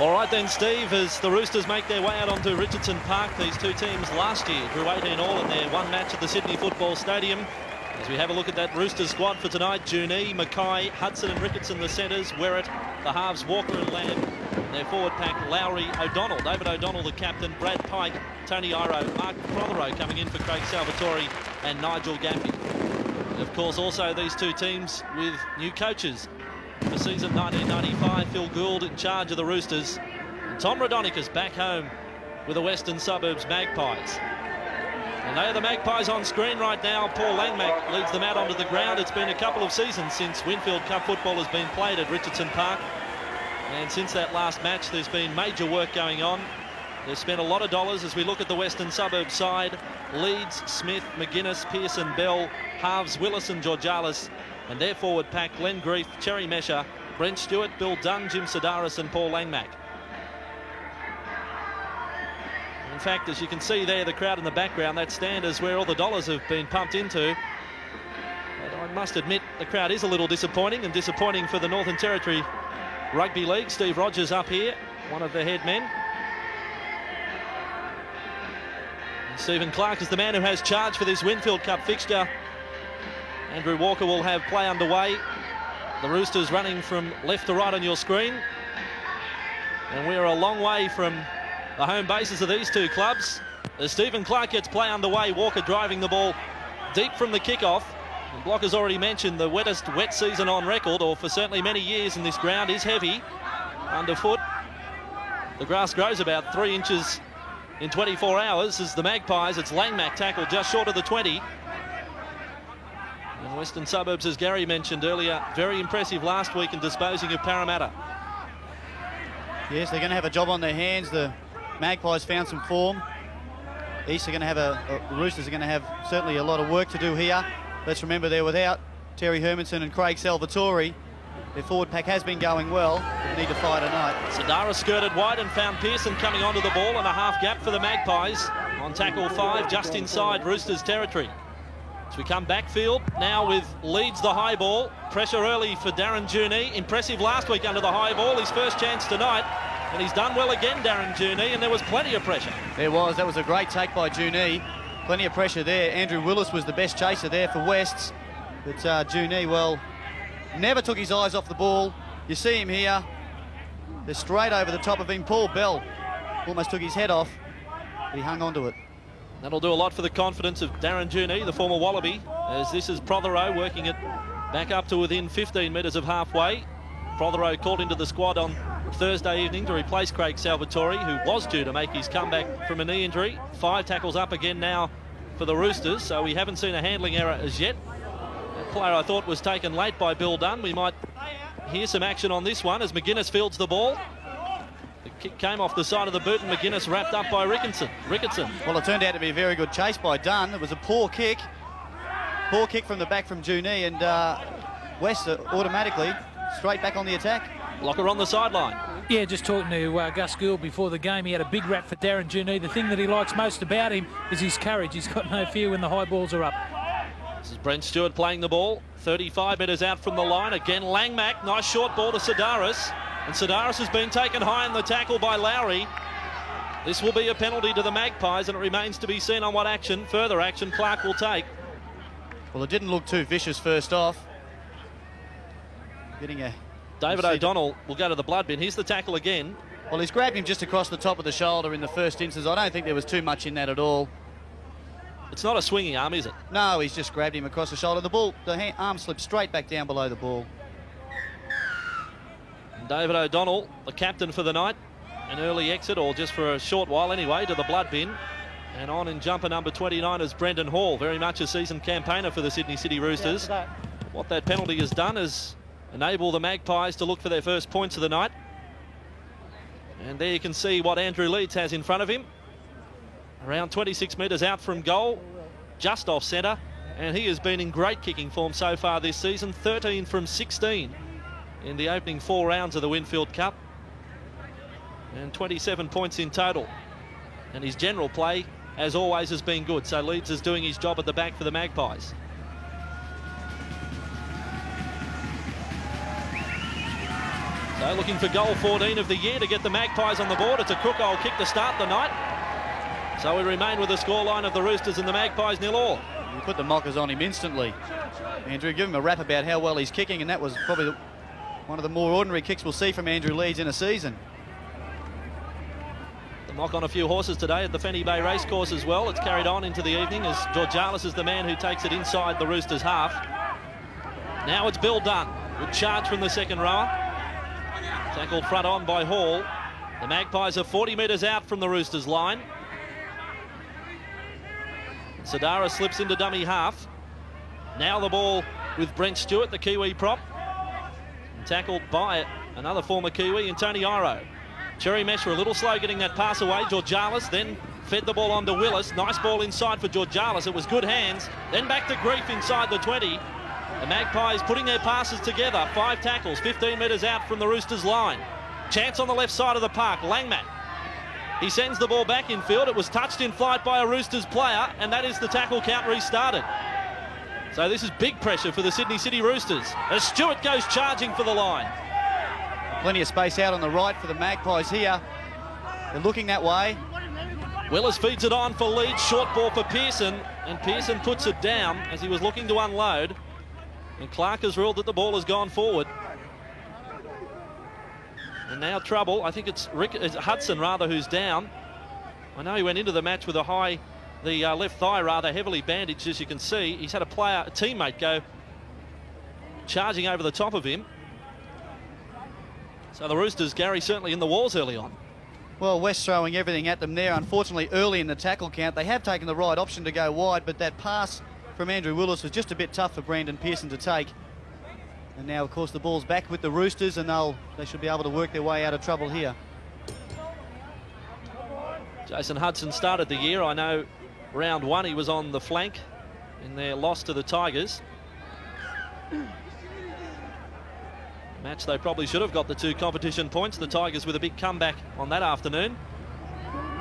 All right then, Steve, as the Roosters make their way out onto Richardson Park, these two teams last year drew 18 all in their one match at the Sydney Football Stadium. As we have a look at that Roosters squad for tonight, Junee, Mackay, Hudson and Ricketson the centres, Whereat, the halves Walker and Lamb, their forward pack Lowrie, O'Donnell, David O'Donnell the captain, Brad Pike, Tony Iro, Mark Prothero coming in for Craig Salvatore and Nigel Gaffey. And of course also these two teams with new coaches, for season 1995. Phil Gould in charge of the Roosters. And Tom Raudonikis back home with the Western Suburbs Magpies. And they are the Magpies on screen right now. Paul Langmack leads them out onto the ground. It's been a couple of seasons since Winfield Cup football has been played at Richardson Park. And since that last match, there's been major work going on. They've spent a lot of dollars as we look at the Western Suburbs side. Leeds, Smith, McGuinness, Pearson, Bell, Halves, Willis and Georgalis and their forward pack, Glenn Grief, Cherry Mesher, Brent Stewart, Bill Dunn, Jim Serdaris and Paul Langmack. In fact, as you can see there, the crowd in the background, that stand is where all the dollars have been pumped into. But I must admit, the crowd is a little disappointing, and disappointing for the Northern Territory Rugby League. Steve Rogers up here, one of the head men. And Stephen Clark is the man who has charge for this Winfield Cup fixture. Andrew Walker will have play underway. The Roosters running from left to right on your screen. And we're a long way from the home bases of these two clubs. As Stephen Clark gets play underway, Walker driving the ball deep from the kickoff. And Block has already mentioned the wettest wet season on record, or for certainly many years in this ground, is heavy underfoot. The grass grows about three inches in 24 hours as the Magpies, it's Langmack tackle just short of the 20. And Western Suburbs, as Gary mentioned earlier, very impressive last week in disposing of Parramatta. Yes, they're going to have a job on their hands. The Magpies found some form. East are going to have a, uh, Roosters are going to have certainly a lot of work to do here. Let's remember they're without Terry Hermansson and Craig Salvatore. Their forward pack has been going well, they need to fight tonight. Sadara skirted wide and found Pearson coming onto the ball and a half gap for the Magpies on tackle five, just inside Roosters territory. As we come backfield now with Leeds the high ball. Pressure early for Darren Junee. Impressive last week under the high ball. His first chance tonight. And he's done well again, Darren Junee, and there was plenty of pressure. There was. That was a great take by Junee. Plenty of pressure there. Andrew Willis was the best chaser there for Wests. But uh, Junee, well, never took his eyes off the ball. You see him here. They're straight over the top of him. Paul Bell almost took his head off, but he hung on to it. That'll do a lot for the confidence of Darren Junee, the former Wallaby, as this is Prothero working it back up to within 15 metres of halfway. Prothero called into the squad on Thursday evening to replace Craig Salvatore, who was due to make his comeback from a knee injury. Five tackles up again now for the Roosters, so we haven't seen a handling error as yet. A player I thought was taken late by Bill Dunn. We might hear some action on this one as McGuinness fields the ball. The kick came off the side of the boot and McGuinness wrapped up by Rickinson. Ricketson. Well, it turned out to be a very good chase by Dunn. It was a poor kick. Poor kick from the back from Junee and uh, West automatically straight back on the attack. Blocker on the sideline. Yeah, just talking to uh, Gus Gould before the game, he had a big rap for Darren Junee. The thing that he likes most about him is his courage. He's got no fear when the high balls are up. This is Brent Stewart playing the ball. 35 metres out from the line. Again, Langmack. Nice short ball to Serdaris. And Serdaris has been taken high in the tackle by Lowrie. This will be a penalty to the Magpies, and it remains to be seen on what action, further action, Clark will take. Well, it didn't look too vicious first off. Getting a... David O'Donnell will go to the blood bin. Here's the tackle again. Well, he's grabbed him just across the top of the shoulder in the first instance. I don't think there was too much in that at all. It's not a swinging arm, is it? No, he's just grabbed him across the shoulder. The ball, the hand, arm slipped straight back down below the ball. David O'Donnell, the captain for the night. An early exit, or just for a short while anyway, to the blood bin. And on in jumper number 29 is Brendan Hall, very much a seasoned campaigner for the Sydney City Roosters. Yeah, what that penalty has done is enable the Magpies to look for their first points of the night. And there you can see what Andrew Leeds has in front of him. Around 26 metres out from goal, just off centre. And he has been in great kicking form so far this season, 13 from 16 in the opening four rounds of the Winfield Cup. And 27 points in total. And his general play, as always, has been good. So Leeds is doing his job at the back for the Magpies. So looking for goal 14 of the year to get the Magpies on the board. It's a crook old kick to start the night. So we remain with the scoreline of the Roosters and the Magpies nil all. You put the mockers on him instantly. Andrew, give him a rap about how well he's kicking, and that was probably one of the more ordinary kicks we'll see from Andrew Leeds in a season. The mock on a few horses today at the Fannie Bay Racecourse as well. It's carried on into the evening as Georgalis is the man who takes it inside the Roosters' half. Now it's Bill Dunn. Good charge from the second rower. Tackled front on by Hall. The Magpies are 40 metres out from the Roosters' line. Sadara slips into dummy half. Now the ball with Brent Stewart, the Kiwi prop. Tackled by another former Kiwi and Tony Iro. Cherry Mesher a little slow getting that pass away. Georgalis then fed the ball on to Willis. Nice ball inside for Georgalis. It was good hands. Then back to Grief inside the 20. The Magpies putting their passes together. Five tackles, 15 metres out from the Roosters line. Chance on the left side of the park. Langmack. He sends the ball back in field. It was touched in flight by a Roosters player, and that is the tackle count restarted. So this is big pressure for the Sydney City Roosters as Stewart goes charging for the line. Plenty of space out on the right for the Magpies here. They're looking that way. Willis feeds it on for Leeds. Short ball for Pearson, and Pearson puts it down as he was looking to unload. And Clark has ruled that the ball has gone forward. And now trouble. I think it's, Rick, it's Hudson rather who's down. I know he went into the match with a high, the uh, left thigh rather heavily bandaged as you can see. He's had a player, a teammate go charging over the top of him. So the Roosters, Gary, certainly in the walls early on. Well, West throwing everything at them there. Unfortunately, early in the tackle count, they have taken the right option to go wide, but that pass from Andrew Willis was just a bit tough for Brandon Pearson to take. And now, of course, the ball's back with the Roosters, and they'll they should be able to work their way out of trouble here. Jason Hudson started the year. I know round one he was on the flank in their loss to the Tigers. Match they probably should have got the two competition points. The Tigers with a big comeback on that afternoon.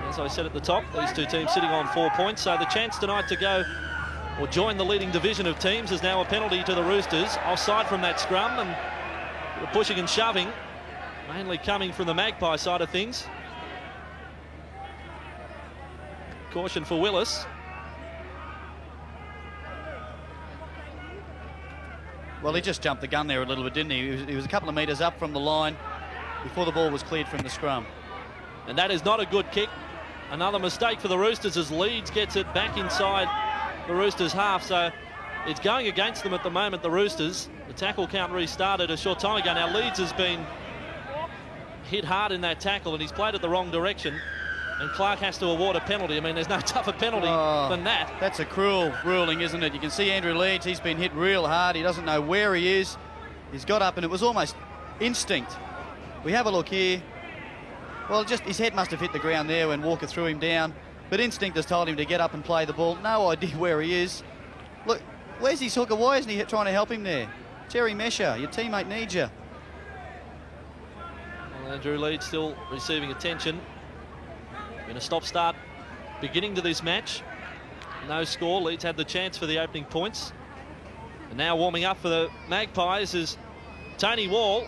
As I said at the top, these two teams sitting on four points. So the chance tonight to go or join the leading division of teams is now a penalty to the Roosters. Offside from that scrum and pushing and shoving, mainly coming from the Magpie side of things. Caution for Willis. Well, he just jumped the gun there a little bit, didn't he? He was, he was a couple of metres up from the line before the ball was cleared from the scrum. And that is not a good kick. Another mistake for the Roosters as Leeds gets it back inside the Roosters' half. So it's going against them at the moment, the Roosters. The tackle count restarted a short time ago. Now Leeds has been hit hard in that tackle and he's played it the wrong direction. And Clark has to award a penalty. I mean, there's no tougher penalty Oh, than that. That's a cruel ruling, isn't it? You can see Andrew Leeds, he's been hit real hard. He doesn't know where he is. He's got up and it was almost instinct. We have a look here. Well, just his head must have hit the ground there when Walker threw him down. But instinct has told him to get up and play the ball. No idea where he is. Look, where's his hooker? Why isn't he trying to help him there? Terry Mesher, your teammate needs you. Well, Andrew Leeds still receiving attention. Been a stop-start beginning to this match. No score. Leeds had the chance for the opening points. And now warming up for the Magpies is Tony Wall,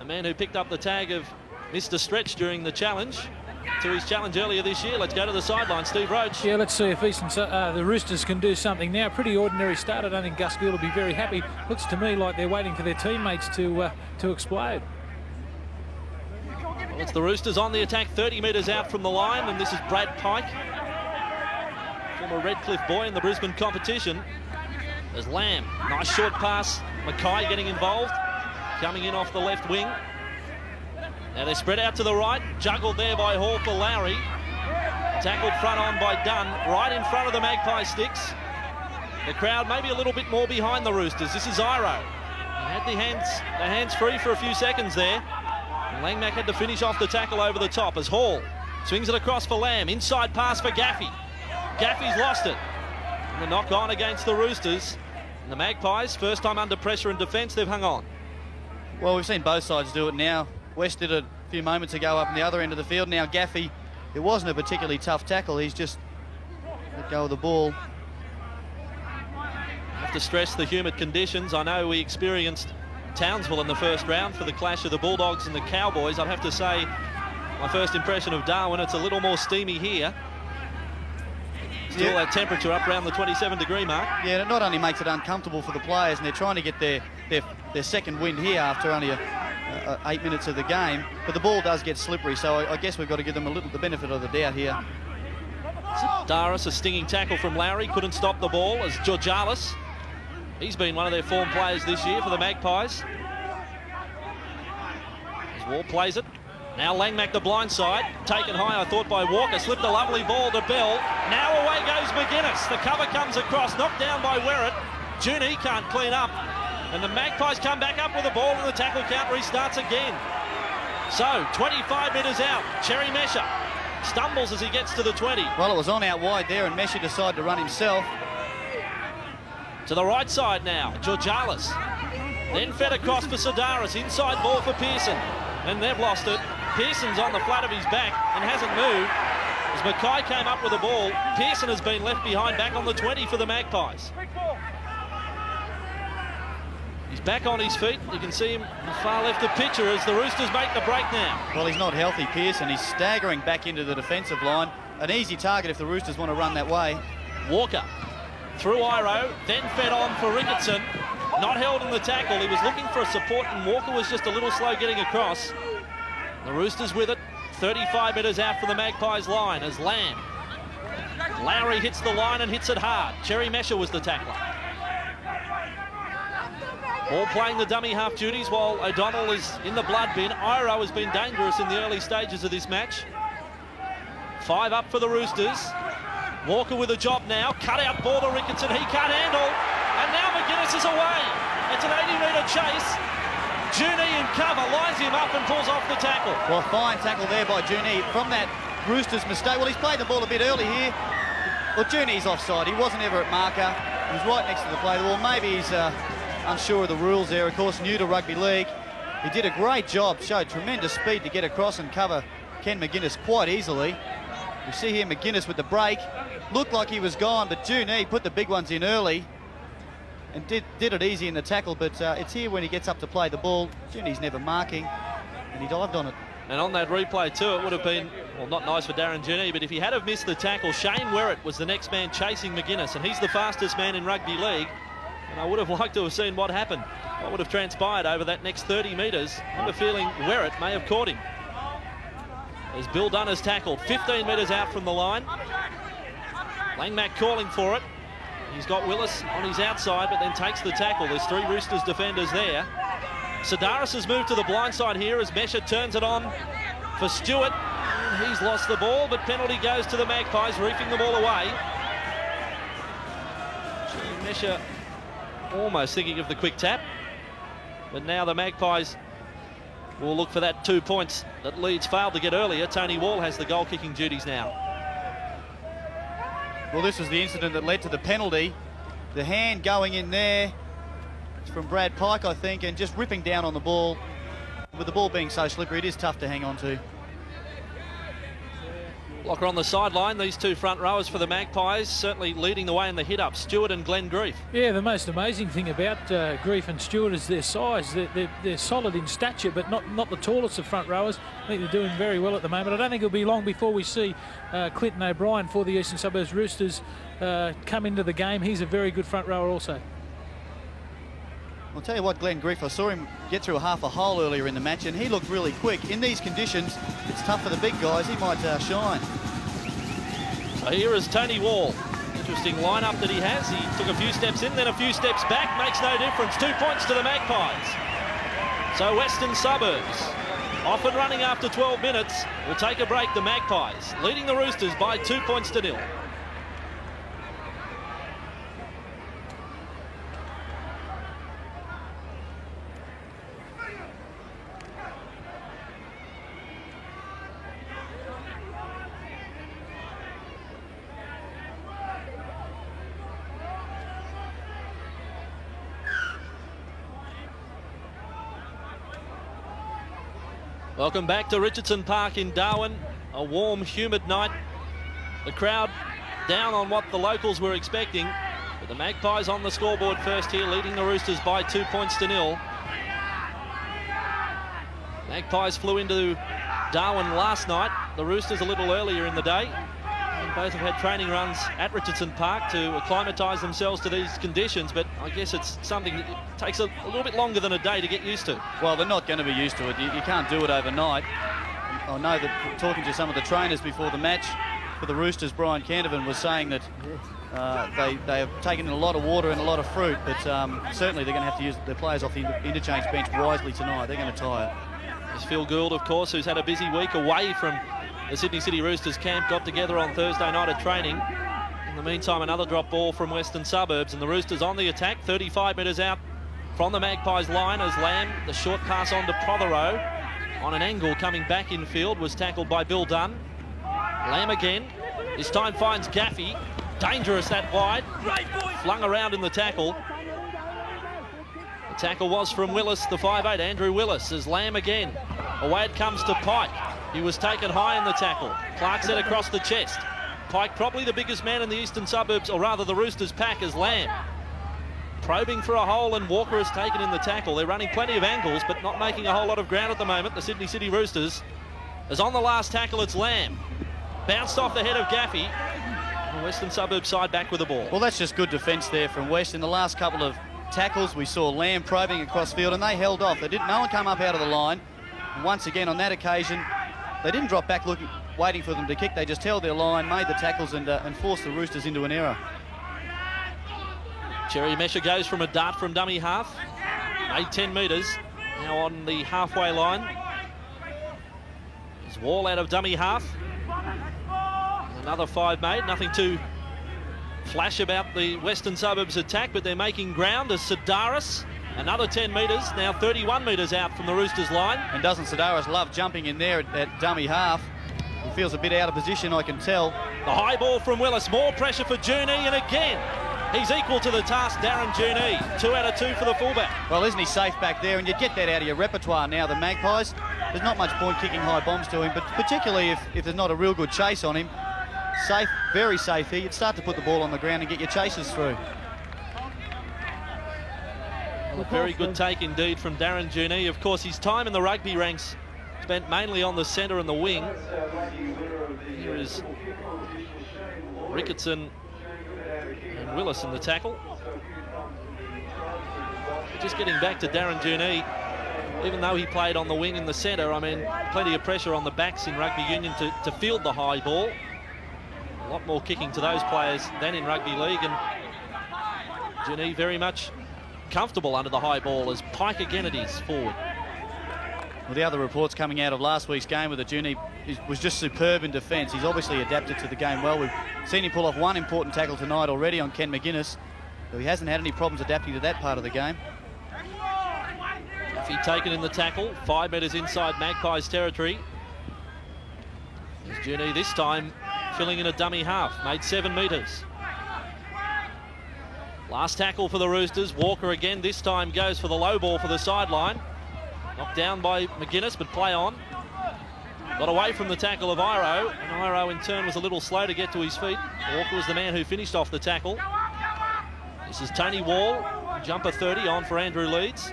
a man who picked up the tag of Mr. Stretch during the challenge to his challenge earlier this year. Let's go to the sideline. Steve Roach. Yeah, let's see if uh, the Roosters can do something now. Pretty ordinary start. I don't think Gus Gould will be very happy. Looks to me like they're waiting for their teammates to uh, to explode. It's the Roosters on the attack, 30 metres out from the line, and this is Brad Pike, former Redcliffe boy in the Brisbane competition. There's Lamb, nice short pass. Mackay getting involved, coming in off the left wing. Now they're spread out to the right, juggled there by Hall for Lowrie. Tackled front on by Dunn, right in front of the Magpie sticks. The crowd maybe a little bit more behind the Roosters. This is Iro. Had the hands, the hands free for a few seconds there. Langmack had to finish off the tackle over the top as Hall swings it across for Lamb. Inside pass for Gaffey. Gaffey's lost it. And the knock on against the Roosters. And the Magpies, first time under pressure in defence, they've hung on. Well, we've seen both sides do it now. West did it a few moments ago up in the other end of the field. Now Gaffey, it wasn't a particularly tough tackle. He's just let go of the ball. I Have to stress the humid conditions. I know we experienced Townsville in the first round for the clash of the Bulldogs and the Cowboys. I'd have to say, my first impression of Darwin, it's a little more steamy here. Still yeah. that temperature up around the 27 degree mark. Yeah, it not only makes it uncomfortable for the players, and they're trying to get their, their, their second wind here after only a, eight minutes of the game, but the ball does get slippery, so I, I guess we've got to give them a little the benefit of the doubt here. Darius, a stinging tackle from Lowrie, couldn't stop the ball as Georgalis. He's been one of their form players this year for the Magpies. As Wall plays it, now Langmack the blind side, taken high I thought by Walker, slipped a lovely ball to Bell. Now away goes McGuinness. The cover comes across, knocked down by Whereat. Junee can't clean up. And the Magpies come back up with the ball and the tackle count restarts again. So, 25 metres out, Cherry Mesher stumbles as he gets to the 20. Well, it was on out wide there and Mesher decided to run himself. To the right side now, Georgalis. Then fed across for Serdaris, inside ball for Pearson. And they've lost it. Pearson's on the flat of his back and hasn't moved. As Mackay came up with the ball, Pearson has been left behind back on the 20 for the Magpies. He's back on his feet. You can see him far left of picture as the Roosters make the break now. Well, he's not healthy, Pearson. He's staggering back into the defensive line. An easy target if the Roosters want to run that way. Walker through Iro, then fed on for Ricketson. Not held in the tackle. He was looking for a support and Walker was just a little slow getting across. The Roosters with it, 35 metres out from the Magpies line as Lamb. Lowrie hits the line and hits it hard. Cherry Mesher was the tackler. All playing the dummy half duties while O'Donnell is in the blood bin. Iro has been dangerous in the early stages of this match. Five up for the Roosters. Walker with a job now. Cut out ball to. He can't handle. And now McGuinness is away. It's an 80 metre chase. Junee in cover, lines him up and pulls off the tackle. Well, fine tackle there by Junee from that Roosters mistake. Well, he's played the ball a bit early here. Well, Junee's offside. He wasn't ever at marker. He was right next to the play ball. Maybe he's uh, unsure of the rules there. Of course, new to rugby league. He did a great job, showed tremendous speed to get across and cover Ken McGuinness quite easily. You see here McGuinness with the break. Looked like he was gone, but Junee put the big ones in early and did, did it easy in the tackle, but uh, it's here when he gets up to play the ball. Junee's never marking, and he dived on it. And on that replay too, it would have been, well, not nice for Darren Junee, but if he had have missed the tackle, Shane Whereat was the next man chasing McGuinness, and he's the fastest man in rugby league. And I would have liked to have seen what happened, what would have transpired over that next 30 metres. I have a feeling Whereat may have caught him. As Bill Dunn has tackled, 15 metres out from the line. Langmack calling for it. He's got Willis on his outside, but then takes the tackle. There's three Roosters defenders there. Serdaris has moved to the blind side here as Mesher turns it on for Stewart. He's lost the ball, but penalty goes to the Magpies, reefing the ball away. Mesher almost thinking of the quick tap. But now the Magpies will look for that two points that Leeds failed to get earlier. Tony Wall has the goal kicking duties now. Well, this was the incident that led to the penalty. The hand going in there. From Brad Pike, I think, and just ripping down on the ball. With the ball being so slippery, it is tough to hang on to. Blocker on the sideline, these two front rowers for the Magpies, certainly leading the way in the hit-up, Stewart and Glenn Grief. Yeah, the most amazing thing about uh, Grief and Stewart is their size. They're, they're, they're, solid in stature, but not, not the tallest of front rowers. I think they're doing very well at the moment. I don't think it'll be long before we see uh, Clinton O'Brien for the Eastern Suburbs Roosters uh, come into the game. He's a very good front rower also. I'll tell you what, Glenn Grief, I saw him get through a half a hole earlier in the match, and he looked really quick. In these conditions, it's tough for the big guys. He might uh, shine. So here is Tony Wall. Interesting lineup that he has. He took a few steps in, then a few steps back. Makes no difference. Two points to the Magpies. So Western Suburbs, off and running after 12 minutes, We'll take a break. The Magpies leading the Roosters by two points to nil. Welcome back to Richardson Park in Darwin. A warm, humid night. The crowd down on what the locals were expecting. But the Magpies on the scoreboard first here, leading the Roosters by two points to nil. Magpies flew into Darwin last night. The Roosters a little earlier in the day. And both have had training runs at Richardson Park to acclimatise themselves to these conditions, but I guess it's something that takes a, a, little bit longer than a day to get used to. Well, they're not going to be used to it. You, you can't do it overnight. I know that talking to some of the trainers before the match for the Roosters, Brian Cantervin was saying that uh, they, they have taken in a lot of water and a lot of fruit, but um, certainly they're going to have to use their players off the interchange bench wisely tonight. They're going to tire. There's Phil Gould, of course, who's had a busy week away from the Sydney City Roosters camp, got together on Thursday night at training. In the meantime, another drop ball from Western Suburbs, and the Roosters on the attack, 35 metres out from the Magpies line as Lamb, the short pass on to Prothero on an angle coming back in field, was tackled by Bill Dunn. Lamb again, this time finds Gaffey, dangerous that wide, flung around in the tackle. The tackle was from Willis, the 5'8", Andrew Willis, as Lamb again. Away it comes to Pike. He was taken high in the tackle. Clark said across the chest. Pike probably the biggest man in the eastern suburbs, or rather the Roosters pack, is Lamb. Probing for a hole and Walker has taken in the tackle. They're running plenty of angles, but not making a whole lot of ground at the moment. The Sydney City Roosters. As on the last tackle, it's Lamb. Bounced off the head of Gaffey. The Western suburb side back with the ball. Well, that's just good defence there from West. In the last couple of tackles, we saw Lamb probing across field, and they held off. They didn't. No one come up out of the line. And once again, on that occasion, they didn't drop back looking, waiting for them to kick. They just held their line, made the tackles, and, uh, and forced the Roosters into an error. Cherry Mesha goes from a dart from dummy half. Made 10 metres. Now on the halfway line. His wall out of dummy half. Another five made. Nothing too flash about the Western Suburbs attack, but they're making ground as Serdaris Another 10 metres, now 31 metres out from the Roosters line. And doesn't Serdaris love jumping in there at, at, dummy half? He feels a bit out of position, I can tell. The high ball from Willis, more pressure for Junee, and again, he's equal to the task, Darren Junee. Two out of two for the fullback. Well, isn't he safe back there? And you'd get that out of your repertoire now, the Magpies. There's not much point kicking high bombs to him, but particularly if, if there's not a real good chase on him, safe, very safe here. You'd start to put the ball on the ground and get your chases through. Very good take indeed from Darren Junee. Of course, his time in the rugby ranks spent mainly on the centre and the wing. Here is Ricketson and Willis in the tackle. Just getting back to Darren Junee, even though he played on the wing in the centre, I mean, plenty of pressure on the backs in rugby union to, to field the high ball. A lot more kicking to those players than in rugby league, and Junee very much comfortable under the high ball as Pike again it is forward. Well, the other reports coming out of last week's game with the Junee was just superb in defence. He's obviously adapted to the game well. We've seen him pull off one important tackle tonight already on Ken McGuinness. So he hasn't had any problems adapting to that part of the game. If he taken in the tackle, five metres inside Magpies territory. There's Junee this time filling in a dummy half, made seven metres. Last tackle for the Roosters. Walker again this time goes for the low ball for the sideline. Knocked down by McGuinness, but play on. Got away from the tackle of Iro, and Iro in turn was a little slow to get to his feet. Walker was the man who finished off the tackle. This is Tony Wall, jumper 30 on for Andrew Leeds.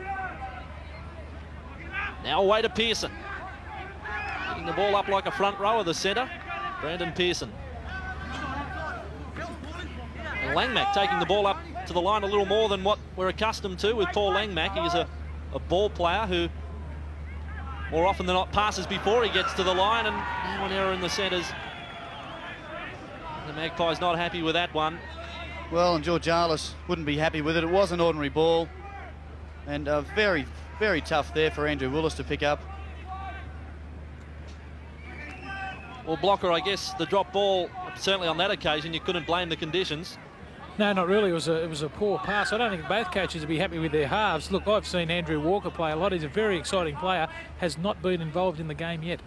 Now away to Pearson. Getting the ball up like a front row of the centre, Brandon Pearson. And Langmack taking the ball up to the line a little more than what we're accustomed to with Paul Langmack. He's a, a ball player who more often than not passes before he gets to the line and one error in the centres. The Magpies not happy with that one. Well, and Georgalis wouldn't be happy with it. It was an ordinary ball and uh, very, very tough there for Andrew Willis to pick up. Well, Blocker, I guess the drop ball, certainly on that occasion, you couldn't blame the conditions. No, not really. It was a it was a poor pass. I don't think both coaches would be happy with their halves. Look, I've seen Andrew Walker play a lot. He's a very exciting player. Has not been involved in the game yet.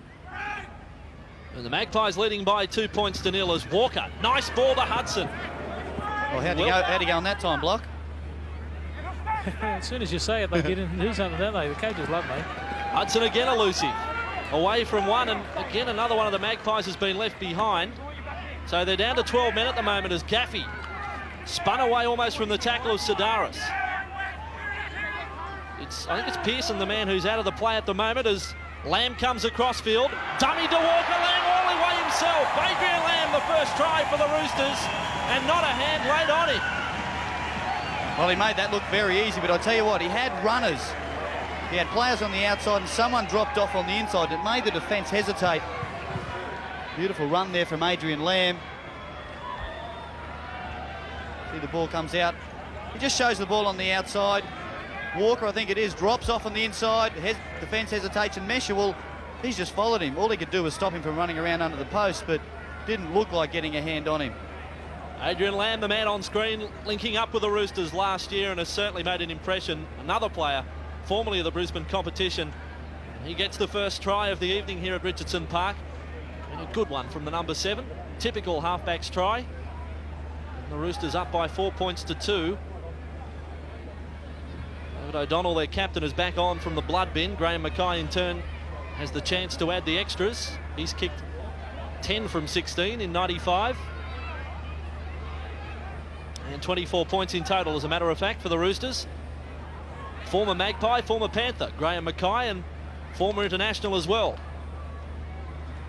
And the Magpies leading by two points to nil as Walker. Nice ball to Hudson. Well, how'd, well, he, go, how'd he go on that time, Block? as soon as you say it, they get in and do something, don't they? The coaches love me. Hudson again elusive. Away from one, and again another one of the Magpies has been left behind. So they're down to 12 men at the moment as Gaffey Spun away almost from the tackle of Serdaris. It's, I think it's Pearson, the man who's out of the play at the moment, as Lamb comes across field. Dummy to Walker. Lamb all the way himself. Adrian Lamb, the first try for the Roosters, and not a hand laid on him. Well, he made that look very easy, but I'll tell you what, he had runners. He had players on the outside and someone dropped off on the inside. It made the defence hesitate. Beautiful run there from Adrian Lamb. See the ball comes out. He just shows the ball on the outside. Walker, I think it is, drops off on the inside. Hes defence hesitates and Mesha, well, he's just followed him. All he could do was stop him from running around under the post, but didn't look like getting a hand on him. Adrian Lamb, the man on screen, linking up with the Roosters last year and has certainly made an impression. Another player, formerly of the Brisbane competition. He gets the first try of the evening here at Richardson Park. And a good one from the number seven. Typical halfback's try. The Roosters up by four points to two. David O'Donnell, their captain, is back on from the blood bin. Graham Mackay, in turn, has the chance to add the extras. He's kicked 10 from 16 in 95. And 24 points in total, as a matter of fact, for the Roosters. Former Magpie, former Panther, Graham Mackay, and former international as well.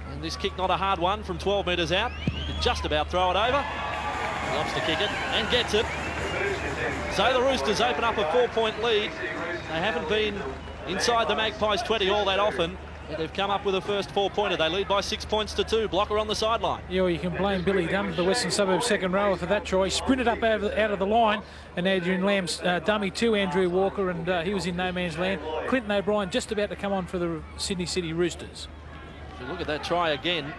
And this kick not a hard one from 12 metres out. He could just about throw it over. Opts to kick it and gets it. So the Roosters open up a four-point lead. They haven't been inside the Magpies 20 all that often. But They've come up with a first four-pointer. They lead by six points to two. Blocker on the sideline. Yeah, well, you can blame Billy Dunn, the Western Suburbs second rower, for that try. He sprinted up out of the, out of the line, and Adrian Lamb's uh, dummy to Andrew Walker, and uh, he was in no man's land. Clinton O'Brien just about to come on for the Sydney City Roosters. If you look at that try again,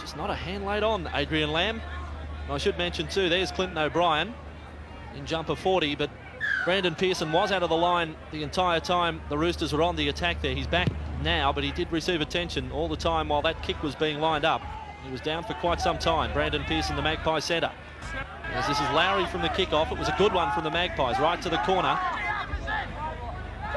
just not a hand laid on Adrian Lamb. I should mention too, there's Clinton O'Brien in jumper 40, but Brandon Pearson was out of the line the entire time the Roosters were on the attack there. He's back now, but he did receive attention all the time while that kick was being lined up. He was down for quite some time. Brandon Pearson, the Magpie centre. As this is Lowrie from the kick-off. It was a good one from the Magpies, right to the corner.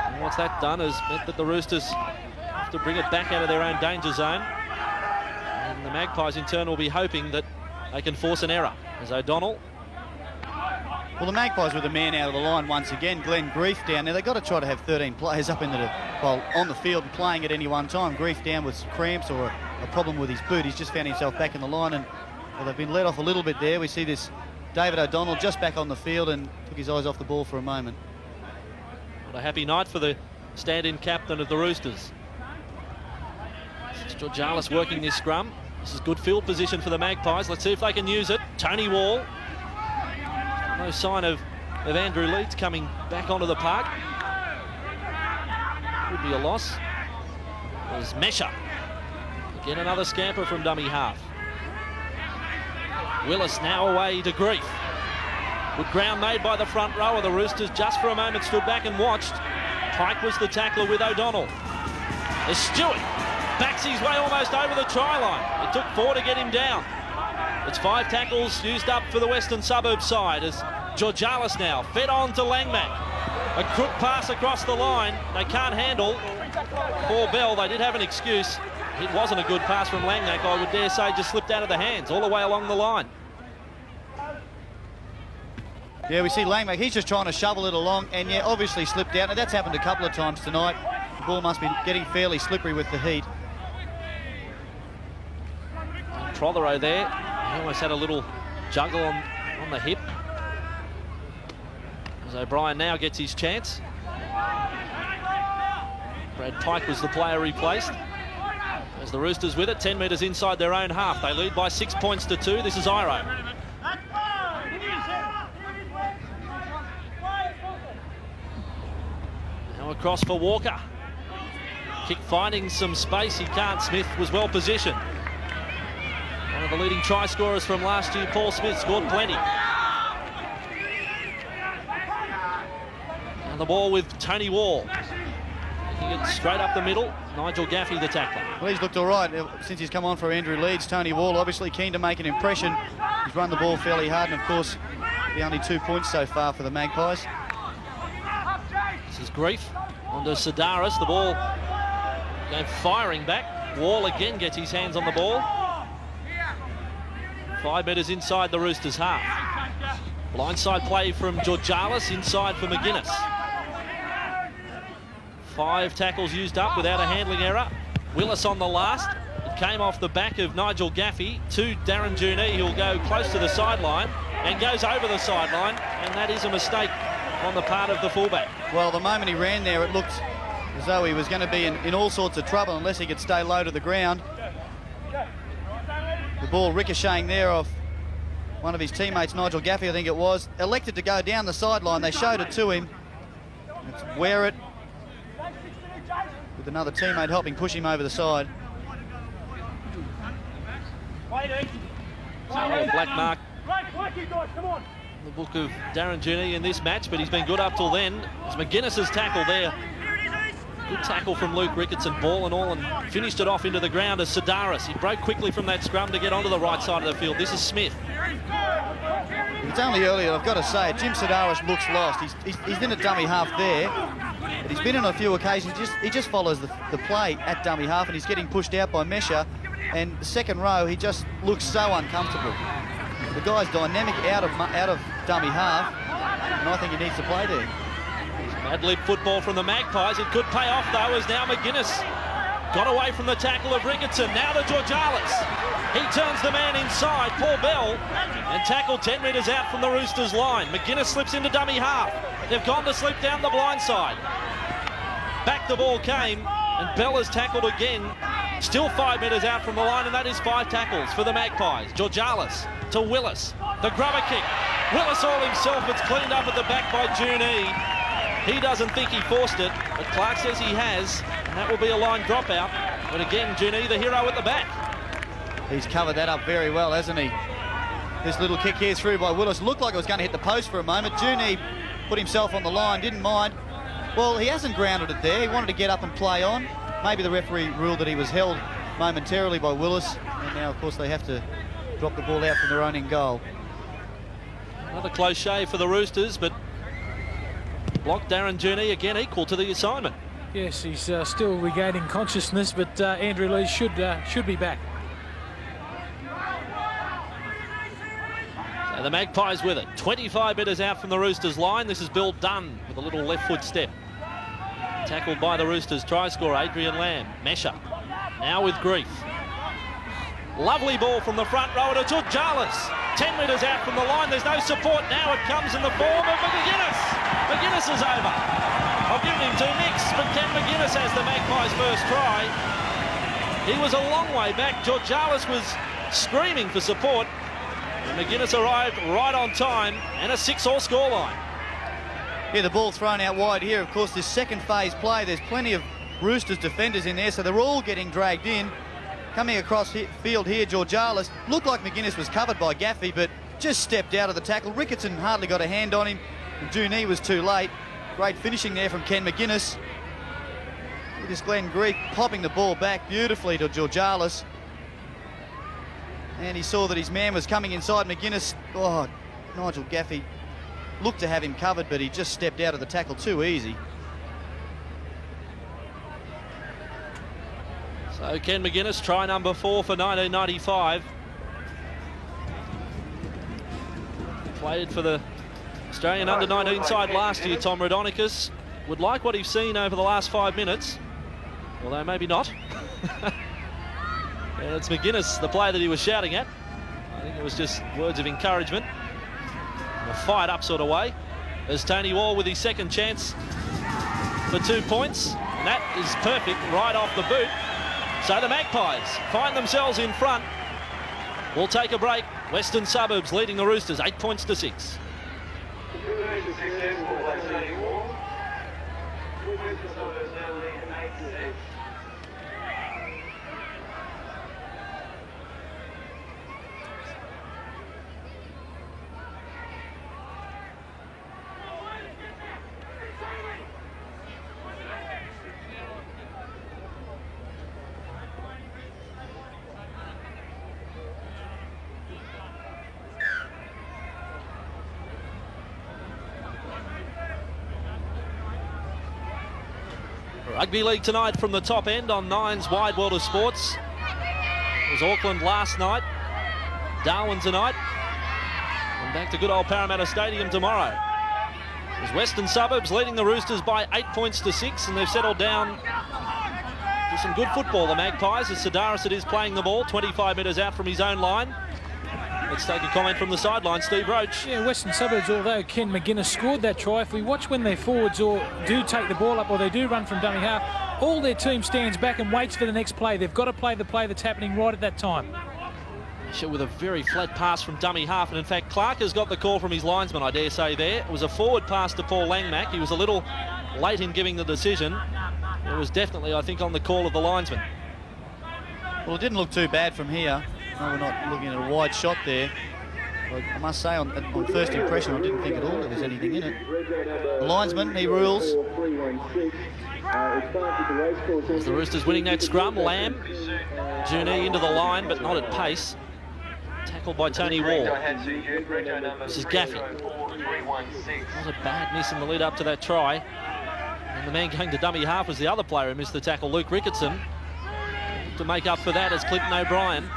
And what's that done has meant that the Roosters have to bring it back out of their own danger zone. And the Magpies, in turn, will be hoping that they can force an error. As O'Donnell well, the Magpies with a man out of the line once again. Glenn Grief down there. They've got to try to have 13 players up in the, well, on the field and playing at any one time. Grief down with cramps or a, a, problem with his boot. He's just found himself back in the line and well, they've been let off a little bit there. We see this David O'Donnell just back on the field and took his eyes off the ball for a moment. What a happy night for the stand-in captain of the Roosters. Georgalis working this scrum. This is good field position for the Magpies. Let's see if they can use it. Tony Wall no sign of, of Andrew Leeds coming back onto the park. Would be a loss. There's Mesha. Again, another scamper from dummy half. Willis now away to Grief. Good ground made by the front rower. The Roosters just for a moment stood back and watched. Pike was the tackler with O'Donnell. As Stewart backs his way almost over the try line. It took four to get him down. It's five tackles used up for the Western Suburbs side as Georgalis now fed on to Langmack. A crook pass across the line. They can't handle. Poor Bell, they did have an excuse. It wasn't a good pass from Langmack, I would dare say, just slipped out of the hands all the way along the line. Yeah, we see Langmack, he's just trying to shovel it along, and yeah, obviously slipped out. Now, that's happened a couple of times tonight. The ball must be getting fairly slippery with the heat. Prothero there he almost had a little juggle on, on the hip. As O'Brien now gets his chance. Brad Pike was the player replaced. As the Roosters with it, 10 metres inside their own half. They lead by six points to two. This is Iro. Now across for Walker. Kick finding some space. He can't. Smith was well positioned. Of the leading try scorers from last year, Paul Smith, scored plenty. And the ball with Tony Wall. He gets straight up the middle. Nigel Gaffey, the tackler. Well, he's looked all right uh, since he's come on for Andrew Leeds. Tony Wall, obviously keen to make an impression. He's run the ball fairly hard, and of course, the only two points so far for the Magpies. This is Grief onto Serdaris. The ball going firing back. Wall again gets his hands on the ball. Five metres inside the Roosters' half. Blindside play from Georgalis, inside for McGuinness. Five tackles used up without a handling error. Willis on the last. It came off the back of Nigel Gaffey to Darren Junee, who'll go close to the sideline and goes over the sideline, and that is a mistake on the part of the fullback. Well, the moment he ran there, it looked as though he was going to be in, in all sorts of trouble unless he could stay low to the ground. The ball ricocheting there off one of his teammates, Nigel Gaffey, I think it was, elected to go down the sideline. They showed it to him. It's Whereat with another teammate helping push him over the side. black mark the book of Darren Junee in this match, but he's been good up till then. It's McGuinness's tackle there. Good tackle from Luke Ricketson, ball and all, and finished it off into the ground as Serdaris. He broke quickly from that scrum to get onto the right side of the field. This is Smith. It's only earlier, I've got to say, Jim Serdaris looks lost. He's, he's, he's, in a dummy half there, but he's been on a few occasions. Just, he just follows the, the play at dummy half, and he's getting pushed out by Mesha. And the second row, he just looks so uncomfortable. The guy's dynamic out of out of dummy half, and I think he needs to play there. Ad lib football from the Magpies. It could pay off, though, as now McGuinness got away from the tackle of Ricketson. Now to Georgalis. He turns the man inside, Paul Bell, and tackled 10 metres out from the Roosters line. McGuinness slips into dummy half. They've gone to slip down the blind side. Back the ball came, and Bell is tackled again. Still five metres out from the line, and that is five tackles for the Magpies. Georgalis to Willis. The grubber kick. Willis all himself. It's cleaned up at the back by Junee. He doesn't think he forced it, but Clark says he has, and that will be a line dropout. But again, Junee, the hero at the back. He's covered that up very well, hasn't he? This little kick here through by Willis looked like it was going to hit the post for a moment. Junee put himself on the line, didn't mind. Well, he hasn't grounded it there. He wanted to get up and play on. Maybe the referee ruled that he was held momentarily by Willis, and now, of course, they have to drop the ball out from their own in goal. Another close shave for the Roosters, but block Darren Junee again equal to the assignment. Yes, he's uh, still regaining consciousness, but uh, Andrew Lee should uh, should be back. So the Magpies with it. 25 metres out from the Roosters line. This is Bill Dunn with a little left foot step. Tackled by the Roosters try scorer Adrian Lamb. Mesha now with grief. Lovely ball from the front row to Georgalis. 10 metres out from the line. There's no support now. It comes in the form of McGuinness. McGuinness is over. I've given him two nicks, but Ken McGuinness has the Magpies' first try. He was a long way back. Georgalis was screaming for support. And McGuinness arrived right on time and a six-all scoreline. Yeah, the ball thrown out wide here. Of course, this second phase play, there's plenty of Roosters defenders in there, so they're all getting dragged in. Coming across field here, Georgalis looked like McGuinness was covered by Gaffey, but just stepped out of the tackle. Ricketson hardly got a hand on him. Junee was too late. Great finishing there from Ken McGuinness. This Glenn Grief popping the ball back beautifully to Georgalis. And he saw that his man was coming inside McGuinness. Oh, Nigel Gaffey looked to have him covered, but he just stepped out of the tackle too easy. So Ken McGuinness, try number four for 1995. Played for the Australian under-19 side last year, Tom Raudonikis. Would like what he's seen over the last five minutes, although maybe not. it's McGuinness, the player that he was shouting at. I think it was just words of encouragement. In a fired-up sort of way. As Tony Wall with his second chance for two points. And that is perfect right off the boot. So the Magpies find themselves in front. We'll take a break. Western Suburbs leading the Roosters, eight points to six. Rugby League tonight from the top end on Nine's Wide World of Sports. It was Auckland last night, Darwin tonight, and back to good old Parramatta Stadium tomorrow. There's Western Suburbs leading the Roosters by eight points to six, and they've settled down do some good football, the Magpies, as Serdaris it is playing the ball, 25 metres out from his own line. Let's take a comment from the sideline, Steve Roach. Yeah, Western Suburbs, although Ken McGuinness scored that try, if we watch when their forwards or do take the ball up or they do run from dummy half, all their team stands back and waits for the next play. They've got to play the play that's happening right at that time. With a very flat pass from dummy half, and in fact, Clark has got the call from his linesman, I dare say, there. It was a forward pass to Paul Langmack. He was a little late in giving the decision. It was definitely, I think, on the call of the linesman. Well, it didn't look too bad from here. No, we're not looking at a wide shot there. But I must say, on, on first impression, I didn't think at all there was anything in it. The linesman, he rules. As the Roosters winning that scrum, Lamb, Junee into the line, but not at pace. Tackled by Tony Wall. This is Gaffey. Was a bad miss in the lead up to that try. And the man going to dummy half was the other player who missed the tackle, Luke Ricketson. To make up for that is Clinton O'Brien.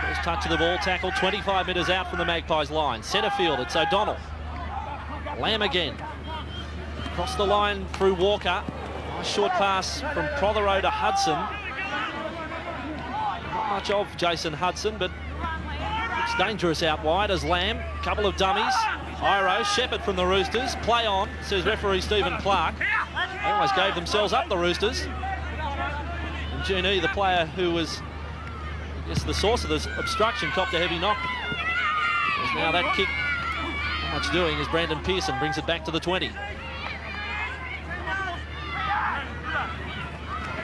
First touch of the ball, tackle 25 metres out from the Magpies line. Centre field, it's O'Donnell. Lamb again. Across the line through Walker. Nice short pass from Prothero to Hudson. Not much of Jason Hudson, but it's dangerous out wide as Lamb. Couple of dummies. Iro, Shepherd from the Roosters. Play on, says referee Stephen Clark. They almost gave themselves up, the Roosters. And Junee, the player who was, I guess, the source of this obstruction, copped a heavy knock. As now that kick, not much doing as Brandon Pearson brings it back to the 20.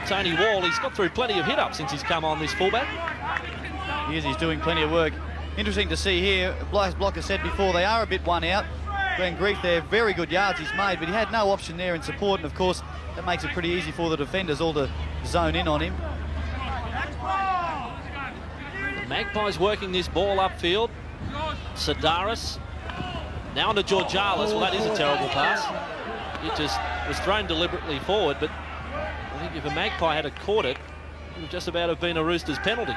Tony Wall, he's got through plenty of hit-ups since he's come on this fullback. He is, he's doing plenty of work. Interesting to see here, Blyce Blocker said before, they are a bit one out. Glenn Grief there, very good yards he's made, but he had no option there in support, and of course, that makes it pretty easy for the defenders all to zone in on him. Magpies working this ball upfield. Serdaris. Now to Georgalis. Well, that is a terrible pass. It just was thrown deliberately forward, but I think if a Magpie had caught it, it would just about have been a Roosters penalty.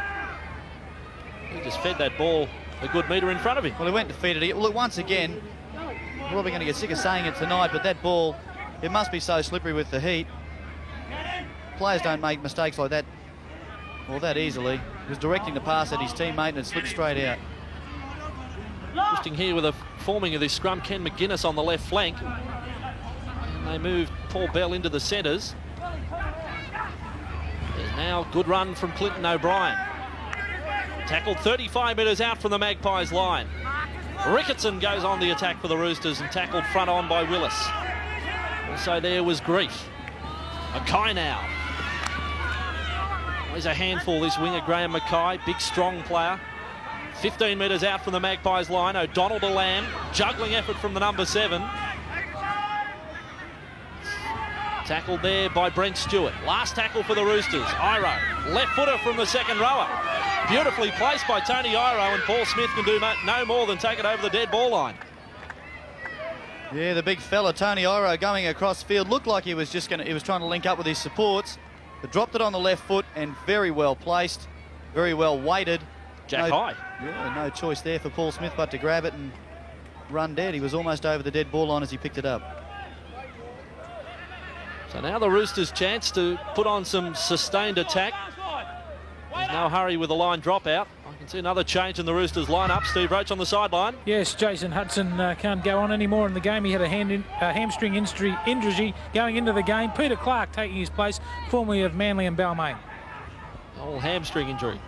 He just fed that ball a good metre in front of him. Well, he went to feed it. Look, once again, probably going to get sick of saying it tonight, but that ball, it must be so slippery with the heat. Players don't make mistakes like that, well, that easily. He was directing the pass at his teammate and it slipped straight out. Interesting here with the forming of this scrum, Ken McGuinness on the left flank. And they move Paul Bell into the centres. There's now good run from Clinton O'Brien. Tackled 35 metres out from the Magpies line. Ricketson goes on the attack for the Roosters and tackled front on by Willis. Also there was Grief. Mackay now. He's a handful, this winger, Graham Mackay. Big, strong player. 15 metres out from the Magpies line. O'Donnell to Lamb. Juggling effort from the number seven. Tackled there by Brent Stewart. Last tackle for the Roosters. Iro, left footer from the second rower. Beautifully placed by Tony Iro, and Paul Smith can do no more than take it over the dead ball line. Yeah, the big fella, Tony Iro, going across field. Looked like he was just going to, he was trying to link up with his supports. But dropped it on the left foot and very well placed, very well weighted. Jack no, high. Yeah, no choice there for Paul Smith but to grab it and run dead. He was almost over the dead ball line as he picked it up. So now the Roosters' chance to put on some sustained attack. There's no hurry with a line dropout. Another change in the Roosters' lineup. Steve Roach on the sideline. Yes, Jason Hudson uh, can't go on anymore in the game. He had a hand in, uh, hamstring injury, injury going into the game. Peter Clark taking his place, formerly of Manly and Balmain. Oh, hamstring injury.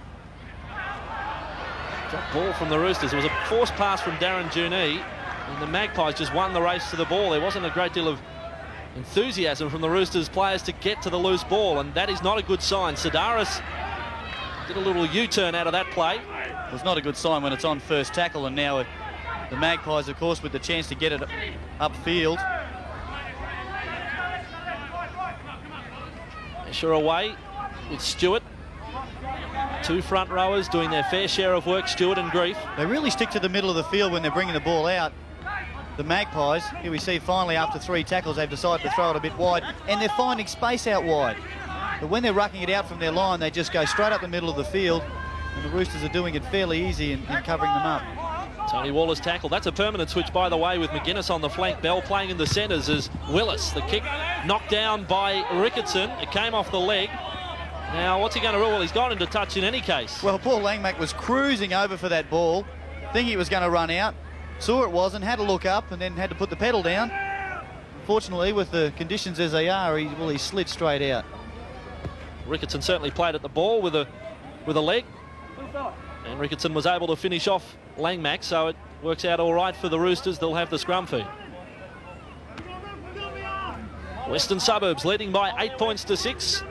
Drop ball from the Roosters. It was a forced pass from Darren Junee, and the Magpies just won the race to the ball. There wasn't a great deal of enthusiasm from the Roosters players to get to the loose ball, and that is not a good sign. Serdaris did a little U-turn out of that play. It's not a good sign when it's on first tackle, and now the Magpies, of course, with the chance to get it upfield. Escher away with Stewart. Two front rowers doing their fair share of work, Stewart and Grief. They really stick to the middle of the field when they're bringing the ball out. The Magpies, here we see finally after three tackles, they've decided to throw it a bit wide, and they're finding space out wide. But when they're rucking it out from their line, they just go straight up the middle of the field, and the Roosters are doing it fairly easy in, in covering them up. Tony Waller's tackle. That's a permanent switch, by the way, with McGuinness on the flank. Bell playing in the centres as Willis. The kick knocked down by Ricketson. It came off the leg. Now, what's he going to rule? Well, he's gone into touch in any case. Well, Paul Langmack was cruising over for that ball, thinking he was going to run out, saw it wasn't, had to look up, and then had to put the pedal down. Fortunately, with the conditions as they are, he, well, he slid straight out. Ricketson certainly played at the ball with a with a leg. And Ricketson was able to finish off Langmack, so it works out all right for the Roosters. They'll have the scrum feed. Western Suburbs leading by eight points to six.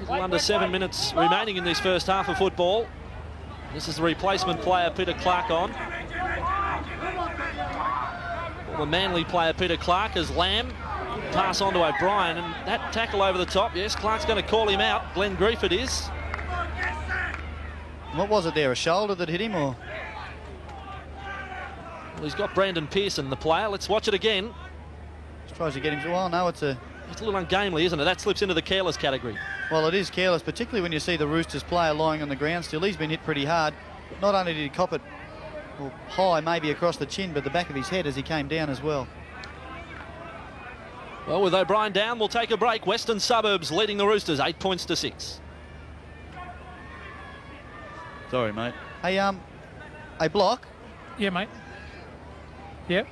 Little under seven minutes remaining in this first half of football. This is the replacement player, Peter Clark, on. Well, the Manly player, Peter Clark, as Lamb pass on to O'Brien. And that tackle over the top, yes, Clark's going to call him out. Glenn Griffith is. What was it there, a shoulder that hit him or? Well, he's got Brandon Pearson, the player. Let's watch it again. Just tries to get him to, well, no, it's a... It's a little ungainly, isn't it? That slips into the careless category. Well, it is careless, particularly when you see the Roosters player lying on the ground still. He's been hit pretty hard. Not only did he cop it well, high, maybe across the chin, but the back of his head as he came down as well. Well, with O'Brien down, we'll take a break. Western Suburbs leading the Roosters, eight points to six. Sorry, mate. Hey, um, a block. Yeah, mate. Yep.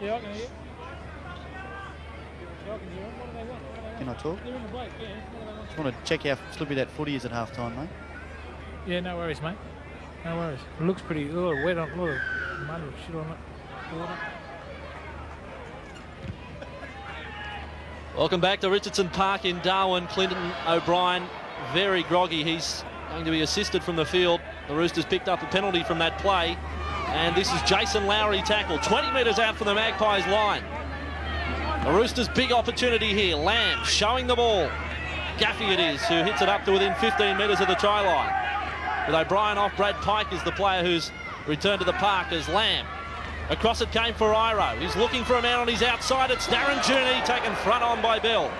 Yeah, I can hear. Yeah, I can hear 'em. What do they want? What do they? Can I talk? They're in the break, yeah. What do they want? Just want to check how slippy that footy is at half time, mate. Yeah, no worries, mate. No worries. It looks pretty, a little wet on, a little mud or shit on it. Water. Welcome back to Richardson Park in Darwin. Clinton O'Brien, very groggy. He's going to be assisted from the field. The Roosters picked up a penalty from that play. And this is Jason Lowrie tackle, 20 metres out from the Magpies line. The Roosters' big opportunity here. Lamb showing the ball. Gaffey it is, who hits it up to within 15 metres of the try line. With O'Brien off, Brad Pike is the player who's returned to the park as Lamb. Across it came for Iro. He's looking for a man on his outside. It's Darren Junee taken front on by Bell.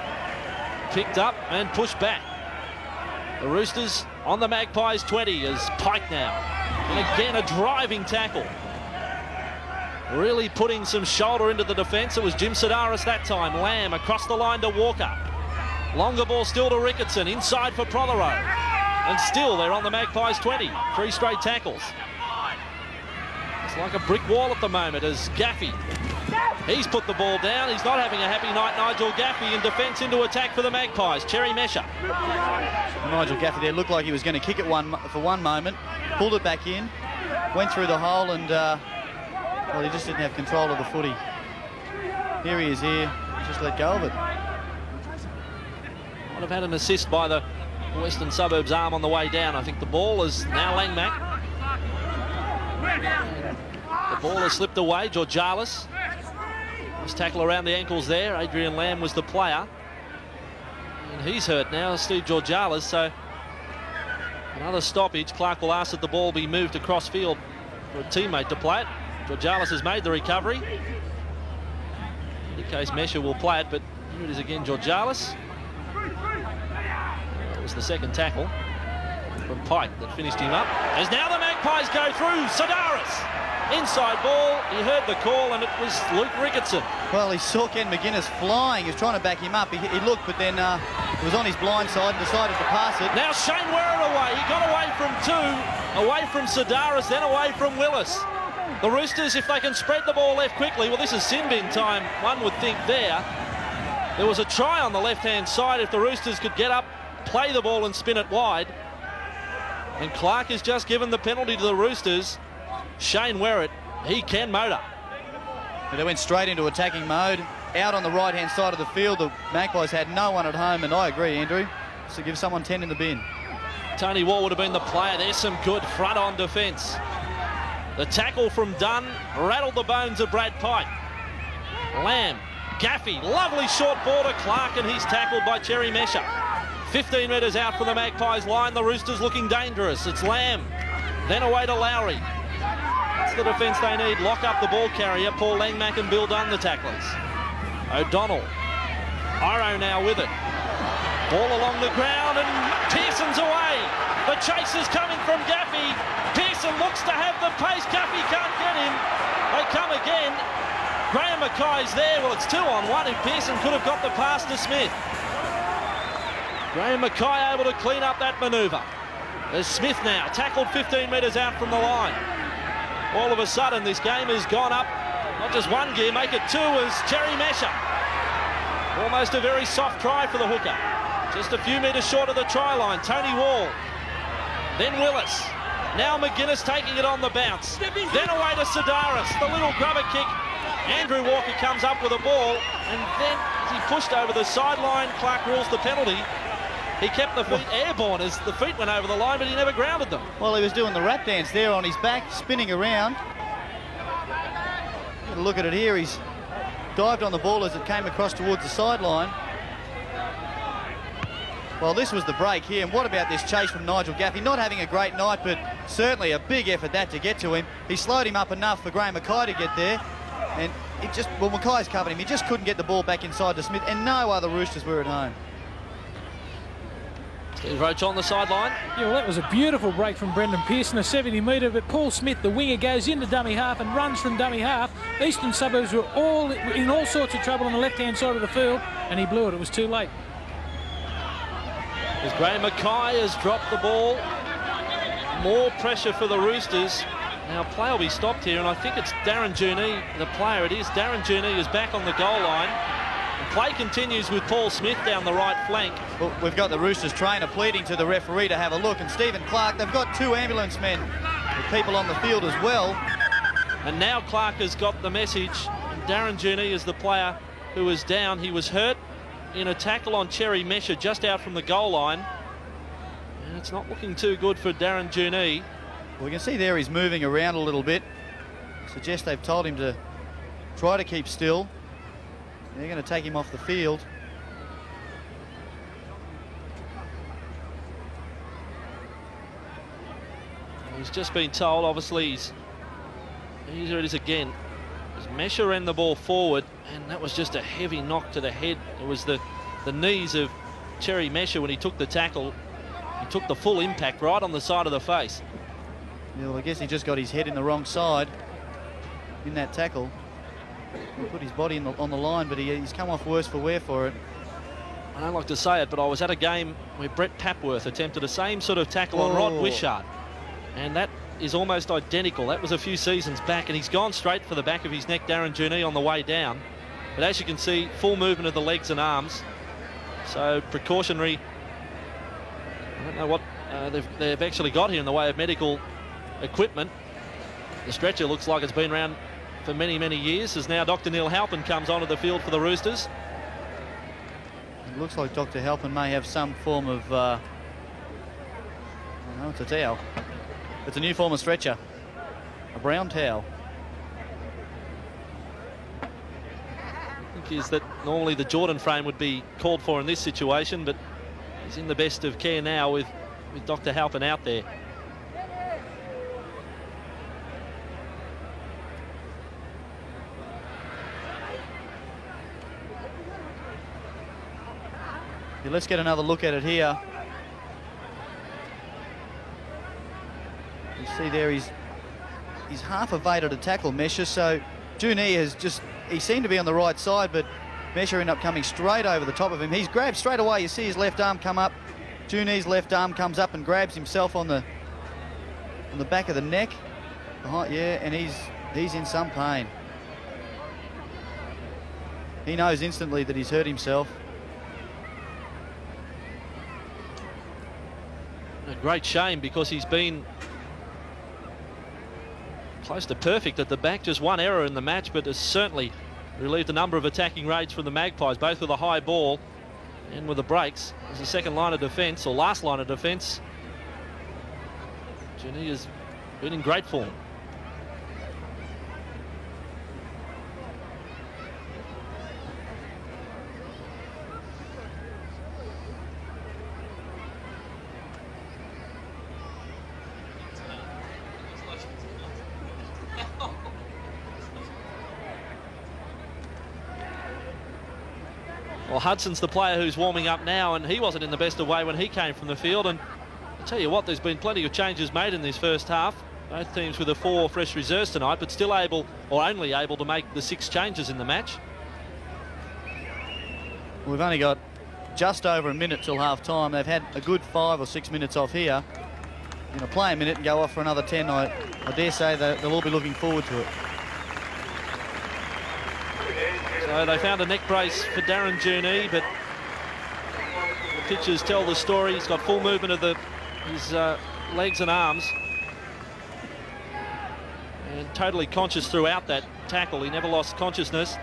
Picked up and pushed back. The Roosters on the Magpies 20 as Pike now. And again, a driving tackle. Really putting some shoulder into the defence. It was Jim Serdaris that time. Lamb across the line to Walker. Longer ball still to Ricketson. Inside for Prothero. And still they're on the Magpies 20. Three straight tackles. It's like a brick wall at the moment as Gaffey. He's put the ball down. He's not having a happy night, Nigel Gaffey, in defence into attack for the Magpies. Cherry Mesher. Nigel Gaffey there looked like he was going to kick it one for one moment, pulled it back in, went through the hole, and uh, well, he just didn't have control of the footy. Here he is here, just let go of it. Might have had an assist by the Western Suburbs arm on the way down. I think the ball is now Langmack. The ball has slipped away. Georgalis. Nice tackle around the ankles there. Adrian Lamb was the player. And he's hurt now, Steve Georgalis. So another stoppage. Clark will ask that the ball be moved across field for a teammate to play it. Georgalis has made the recovery. In any case, Mesher will play it, but here it is again, Georgalis. That was the second tackle from Pike that finished him up. As now the Magpies go through, Serdaris. Inside ball, he heard the call and it was Luke Ricketson. Well, he saw Ken McGuinness flying. He was trying to back him up. He, he looked, but then uh, it was on his blind side and decided to pass it. Now Shane Whereat away. He got away from two, away from Serdaris, then away from Willis. The Roosters, if they can spread the ball left quickly, well, this is sin bin time, one would think there. There was a try on the left-hand side. If the Roosters could get up, play the ball and spin it wide. And Clark has just given the penalty to the Roosters. Shane Whereat, he can motor. But they went straight into attacking mode. Out on the right-hand side of the field, the Magpies had no one at home, and I agree, Andrew. So give someone 10 in the bin. Tony Wall would have been the player. There's some good front-on defence. The tackle from Dunn rattled the bones of Brad Pike. Lamb, Gaffey, lovely short ball to Clark, and he's tackled by Cherry Mesher. 15 metres out from the Magpies line. The Roosters looking dangerous. It's Lamb. Then away to Lowrie. That's the defence they need. Lock up the ball carrier. Paul Langmack and Bill Dunn, the tacklers. O'Donnell. Iro now with it. Ball along the ground and Pearson's away. The chase is coming from Gaffey. Pearson looks to have the pace. Gaffey can't get him. They come again. Graham Mackay's there. Well, it's two on one. If Pearson could have got the pass to Smith. Graham Mackay able to clean up that manoeuvre. There's Smith now, tackled 15 metres out from the line. All of a sudden, this game has gone up, not just one gear, make it two as Cherry Mesher. Almost a very soft try for the hooker. Just a few metres short of the try line. Tony Wall. Then Willis. Now McGuinness taking it on the bounce. Then away to Serdaris. The little grubber kick. Andrew Walker comes up with a ball. And then as he pushed over the sideline, Clark rules the penalty. He kept the feet airborne as the feet went over the line, but he never grounded them. Well, he was doing the rap dance there on his back, spinning around. Look at it here. He's dived on the ball as it came across towards the sideline. Well, this was the break here. And what about this chase from Nigel Gaffey? Not having a great night, but certainly a big effort that to get to him. He slowed him up enough for Graham Mackay to get there. And it just, well, Mackay's covered him. He just couldn't get the ball back inside to Smith. And no other Roosters were at home. Steve Roach on the sideline. Yeah, well, that was a beautiful break from Brendan Pearson, a 70 metre, but Paul Smith, the winger, goes into dummy half and runs from dummy half. Eastern Suburbs were all in all sorts of trouble on the left-hand side of the field, and he blew it. It was too late. As Graham Mackay has dropped the ball. More pressure for the Roosters. Now, play will be stopped here, and I think it's Darren Junee, the player it is. Darren Junee is back on the goal line. Play continues with Paul Smith down the right flank. Well, we've got the Roosters trainer pleading to the referee to have a look, and Stephen Clark, they've got two ambulance men with people on the field as well. And now Clark has got the message. Darren Junee is the player who was down. He was hurt in a tackle on Cherry Mesher just out from the goal line. And it's not looking too good for Darren Junee. Well, we can see there he's moving around a little bit. Suggest they've told him to try to keep still. They're going to take him off the field. He's just been told, obviously, he's, here it is again. Mesher ran the ball forward, and that was just a heavy knock to the head. It was the, the knees of Cherry Mesher when he took the tackle. He took the full impact right on the side of the face. Yeah, well, I guess he just got his head in the wrong side in that tackle. He put his body the, on the line, but he, he's come off worse for wear for it. I don't like to say it, but I was at a game where Brett Papworth attempted the same sort of tackle oh. on Rod oh. Wishart. And that is almost identical. That was a few seasons back, and he's gone straight for the back of his neck, Darren Junee, on the way down. But as you can see, full movement of the legs and arms. So precautionary. I don't know what uh, they've, they've actually got here in the way of medical equipment. The stretcher looks like it's been around for many, many years as now Dr. Neil Halpin comes onto the field for the Roosters. It looks like Dr. Halpin may have some form of, uh, I know, it's a towel. It's a new form of stretcher, a brown towel. I think is that normally the Jordan frame would be called for in this situation, but he's in the best of care now with, with Dr. Halpin out there. Yeah, let's get another look at it here. You see there he's he's half evaded a tackle Mesher, so Junee has just he seemed to be on the right side, but Mesher ended up coming straight over the top of him. He's grabbed straight away. You see his left arm come up. Junee's left arm comes up and grabs himself on the on the back of the neck. Behind, yeah, and he's he's in some pain. He knows instantly that he's hurt himself. A great shame because he's been close to perfect at the back. Just one error in the match, but has certainly relieved a number of attacking raids from the Magpies, both with a high ball and with the breaks. As the second line of defence, or last line of defence, Junee has been in great form. Well, Hudson's the player who's warming up now, and he wasn't in the best of way when he came from the field. And I tell you what, there's been plenty of changes made in this first half. Both teams with the four fresh reserves tonight, but still able, or only able, to make the six changes in the match. We've only got just over a minute till half time. They've had a good five or six minutes off here. You know, play a minute and go off for another 10. I, I dare say they'll all be looking forward to it. So they found a neck brace for Darren Junee, but the pictures tell the story. He's got full movement of the his uh, legs and arms. And totally conscious throughout that tackle. He never lost consciousness.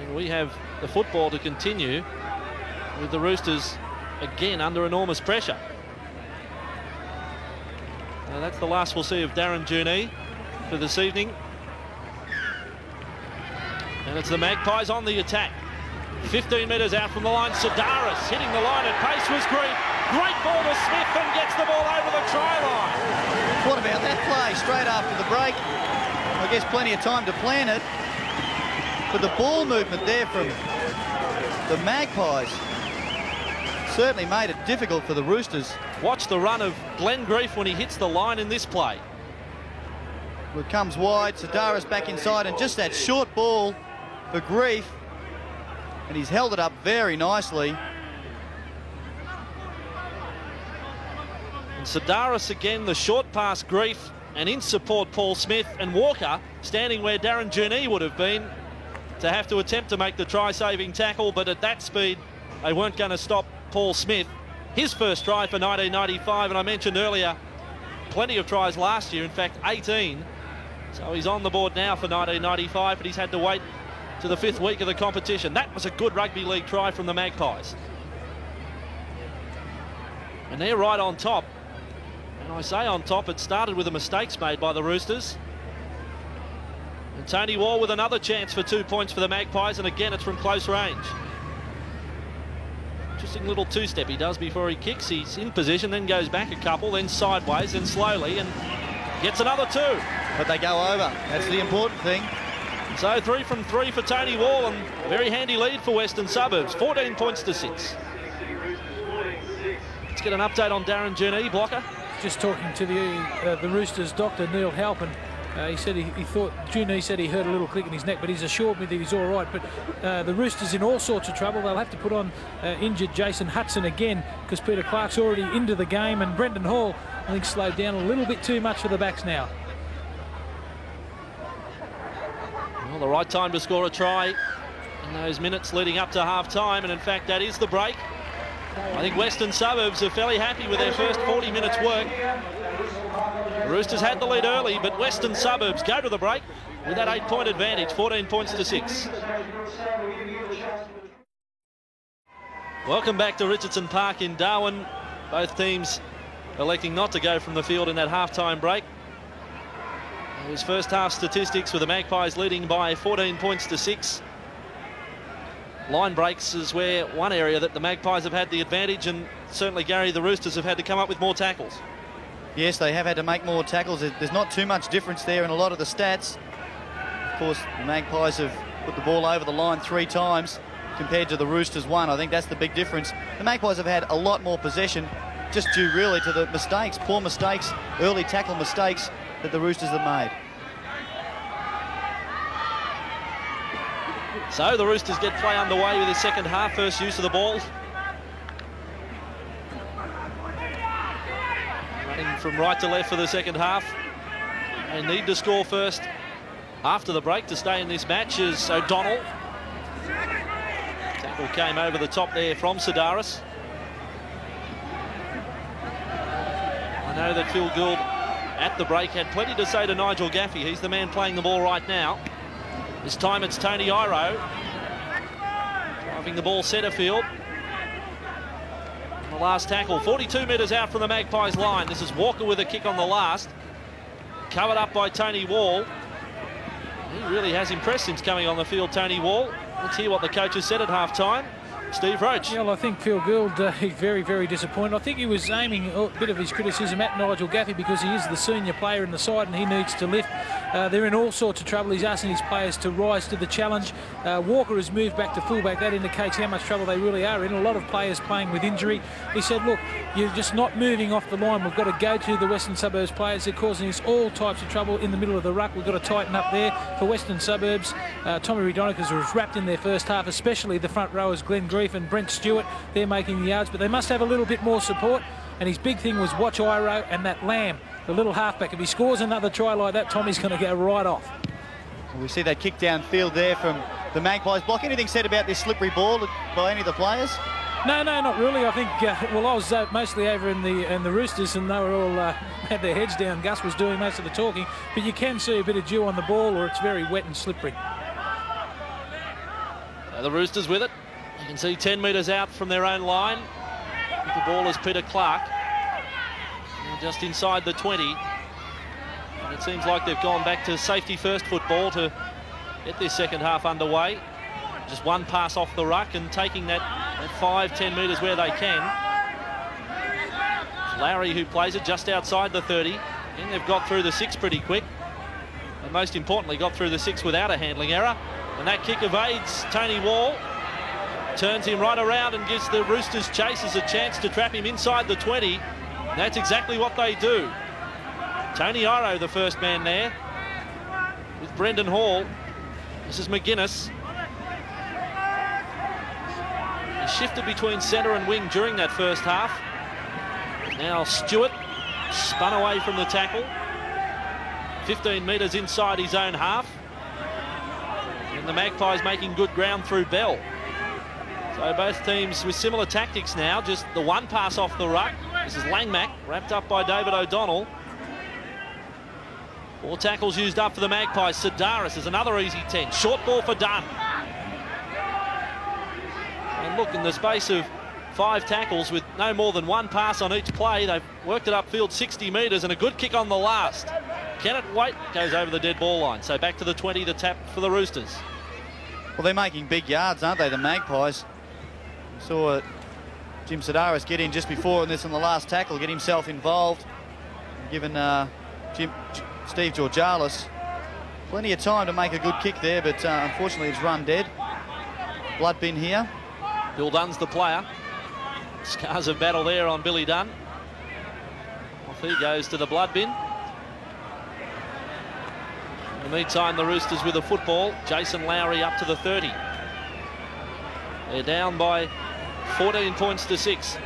And we have the football to continue with the Roosters again under enormous pressure. Now that's the last we'll see of Darren Junee for this evening. And it's the Magpies on the attack. 15 metres out from the line, Serdaris hitting the line at pace was great. Great ball to Smith and gets the ball over the try line. What about that play straight after the break? I guess plenty of time to plan it. But the ball movement there from the Magpies certainly made it difficult for the Roosters. Watch the run of Glenn Grief when he hits the line in this play. It comes wide, Serdaris back inside, and just that short ball for Grief. And he's held it up very nicely. And Serdaris again, the short pass Grief, and in support Paul Smith and Walker standing where Darren Junee would have been to have to attempt to make the try-saving tackle, but at that speed they weren't going to stop Paul Smith. His first try for 1995, and I mentioned earlier, plenty of tries last year, in fact 18. So he's on the board now for 1995, but he's had to wait to the fifth week of the competition. That was a good rugby league try from the Magpies. And they're right on top. And I say on top, it started with the mistakes made by the Roosters. And Tony Wall with another chance for two points for the Magpies, and again it's from close range. Interesting little two-step he does before he kicks. He's in position, then goes back a couple, then sideways, then slowly, and gets another two. But they go over. That's the important thing. So three from three for Tony Wall, and very handy lead for Western Suburbs. 14 points to six. Let's get an update on Darren Junee, blocker. Just talking to the uh, the Roosters doctor, Neil Halpin. Uh, he said he, he thought, Junee said he heard a little click in his neck, but he's assured me that he's all right. But uh, the Roosters in all sorts of trouble. They'll have to put on uh, injured Jason Hudson again because Peter Clark's already into the game and Brendan Hall, I think, slowed down a little bit too much for the backs now. Well, the right time to score a try in those minutes leading up to half time, and in fact, that is the break. I think Western Suburbs are fairly happy with their first 40 minutes work. The Roosters had the lead early, but Western Suburbs go to the break with that eight-point advantage, 14 points to six. Welcome back to Richardson Park in Darwin. Both teams electing not to go from the field in that half-time break. His first half statistics with the Magpies leading by 14 points to six. Line breaks is where one area that the Magpies have had the advantage and certainly Gary the Roosters have had to come up with more tackles. Yes, they have had to make more tackles. There's not too much difference there in a lot of the stats. Of course, the Magpies have put the ball over the line three times compared to the Roosters one. I think that's the big difference. The Magpies have had a lot more possession, just due really to the mistakes, poor mistakes, early tackle mistakes that the Roosters have made. So the Roosters get play underway with the second half, first use of the ball. Running from right to left for the second half. They need to score first after the break to stay in this match is O'Donnell. Tackle came over the top there from Serdaris. I know that Phil Gould at the break had plenty to say to Nigel Gaffey. He's the man playing the ball right now. This time it's Tony Iro driving the ball centre field. The last tackle, 42 metres out from the Magpies line. This is Walker with a kick on the last. Covered up by Tony Wall. He really has impressed since coming on the field, Tony Wall. Let's hear what the coaches said at half time. Steve Roach. Yeah, well, I think Phil Gould, uh, very, very disappointed. I think he was aiming a bit of his criticism at Nigel Gaffey because he is the senior player in the side and he needs to lift Uh, they're in all sorts of trouble. He's asking his players to rise to the challenge. Uh, Walker has moved back to fullback. That indicates how much trouble they really are in. A lot of players playing with injury. He said, look, you're just not moving off the line. We've got to go to the Western Suburbs players. They're causing us all types of trouble in the middle of the ruck. We've got to tighten up there for Western Suburbs. Uh, Tommy Raudonikis was wrapped in their first half, especially the front rowers, Glenn Grief and Brent Stewart. They're making the yards, but they must have a little bit more support. And his big thing was watch Iro and that Lamb, the little halfback. If he scores another try like that, Tommy's going to go right off. We see that kick downfield there from the Magpies block. Anything said about this slippery ball by any of the players? No, no, not really. I think, uh, well, I was uh, mostly over in the in the Roosters and they were all uh, had their heads down. Gus was doing most of the talking, but you can see a bit of dew on the ball or it's very wet and slippery. the Roosters with it. Can see 10 metres out from their own line. The ball is Peter Clark. Just inside the 20. And it seems like they've gone back to safety first football to get this second half underway. Just one pass off the ruck and taking that, that five, 10 metres where they can. Larry who plays it just outside the 30. And they've got through the six pretty quick. And most importantly, got through the six without a handling error. And that kick evades Tony Wall. Turns him right around and gives the Roosters chasers a chance to trap him inside the 20. That's exactly what they do. Tony Iro, the first man there, with Brendan Hall. This is McGuinness. He shifted between centre and wing during that first half. Now Stewart spun away from the tackle. 15 metres inside his own half. And the Magpies making good ground through Bell. So both teams with similar tactics now, just the one pass off the ruck. This is Langmack, wrapped up by David O'Donnell. Four tackles used up for the Magpies. Serdaris is another easy 10. Short ball for Dunn. And look, in the space of five tackles with no more than one pass on each play, they've worked it upfield 60 metres and a good kick on the last. Kenneth Waite goes over the dead ball line. So back to the 20, the tap for the Roosters. Well, they're making big yards, aren't they, the Magpies? Saw Jim Serdaris get in just before this on the last tackle, get himself involved. Given uh, Jim, Steve Georgalis plenty of time to make a good kick there, but uh, unfortunately it's run dead. Blood bin here. Bill Dunn's the player. Scars of battle there on Billy Dunn. Off he goes to the blood bin. In the meantime, the Roosters with a football. Jason Lowrie up to the 30. They're down by 14 points to 6.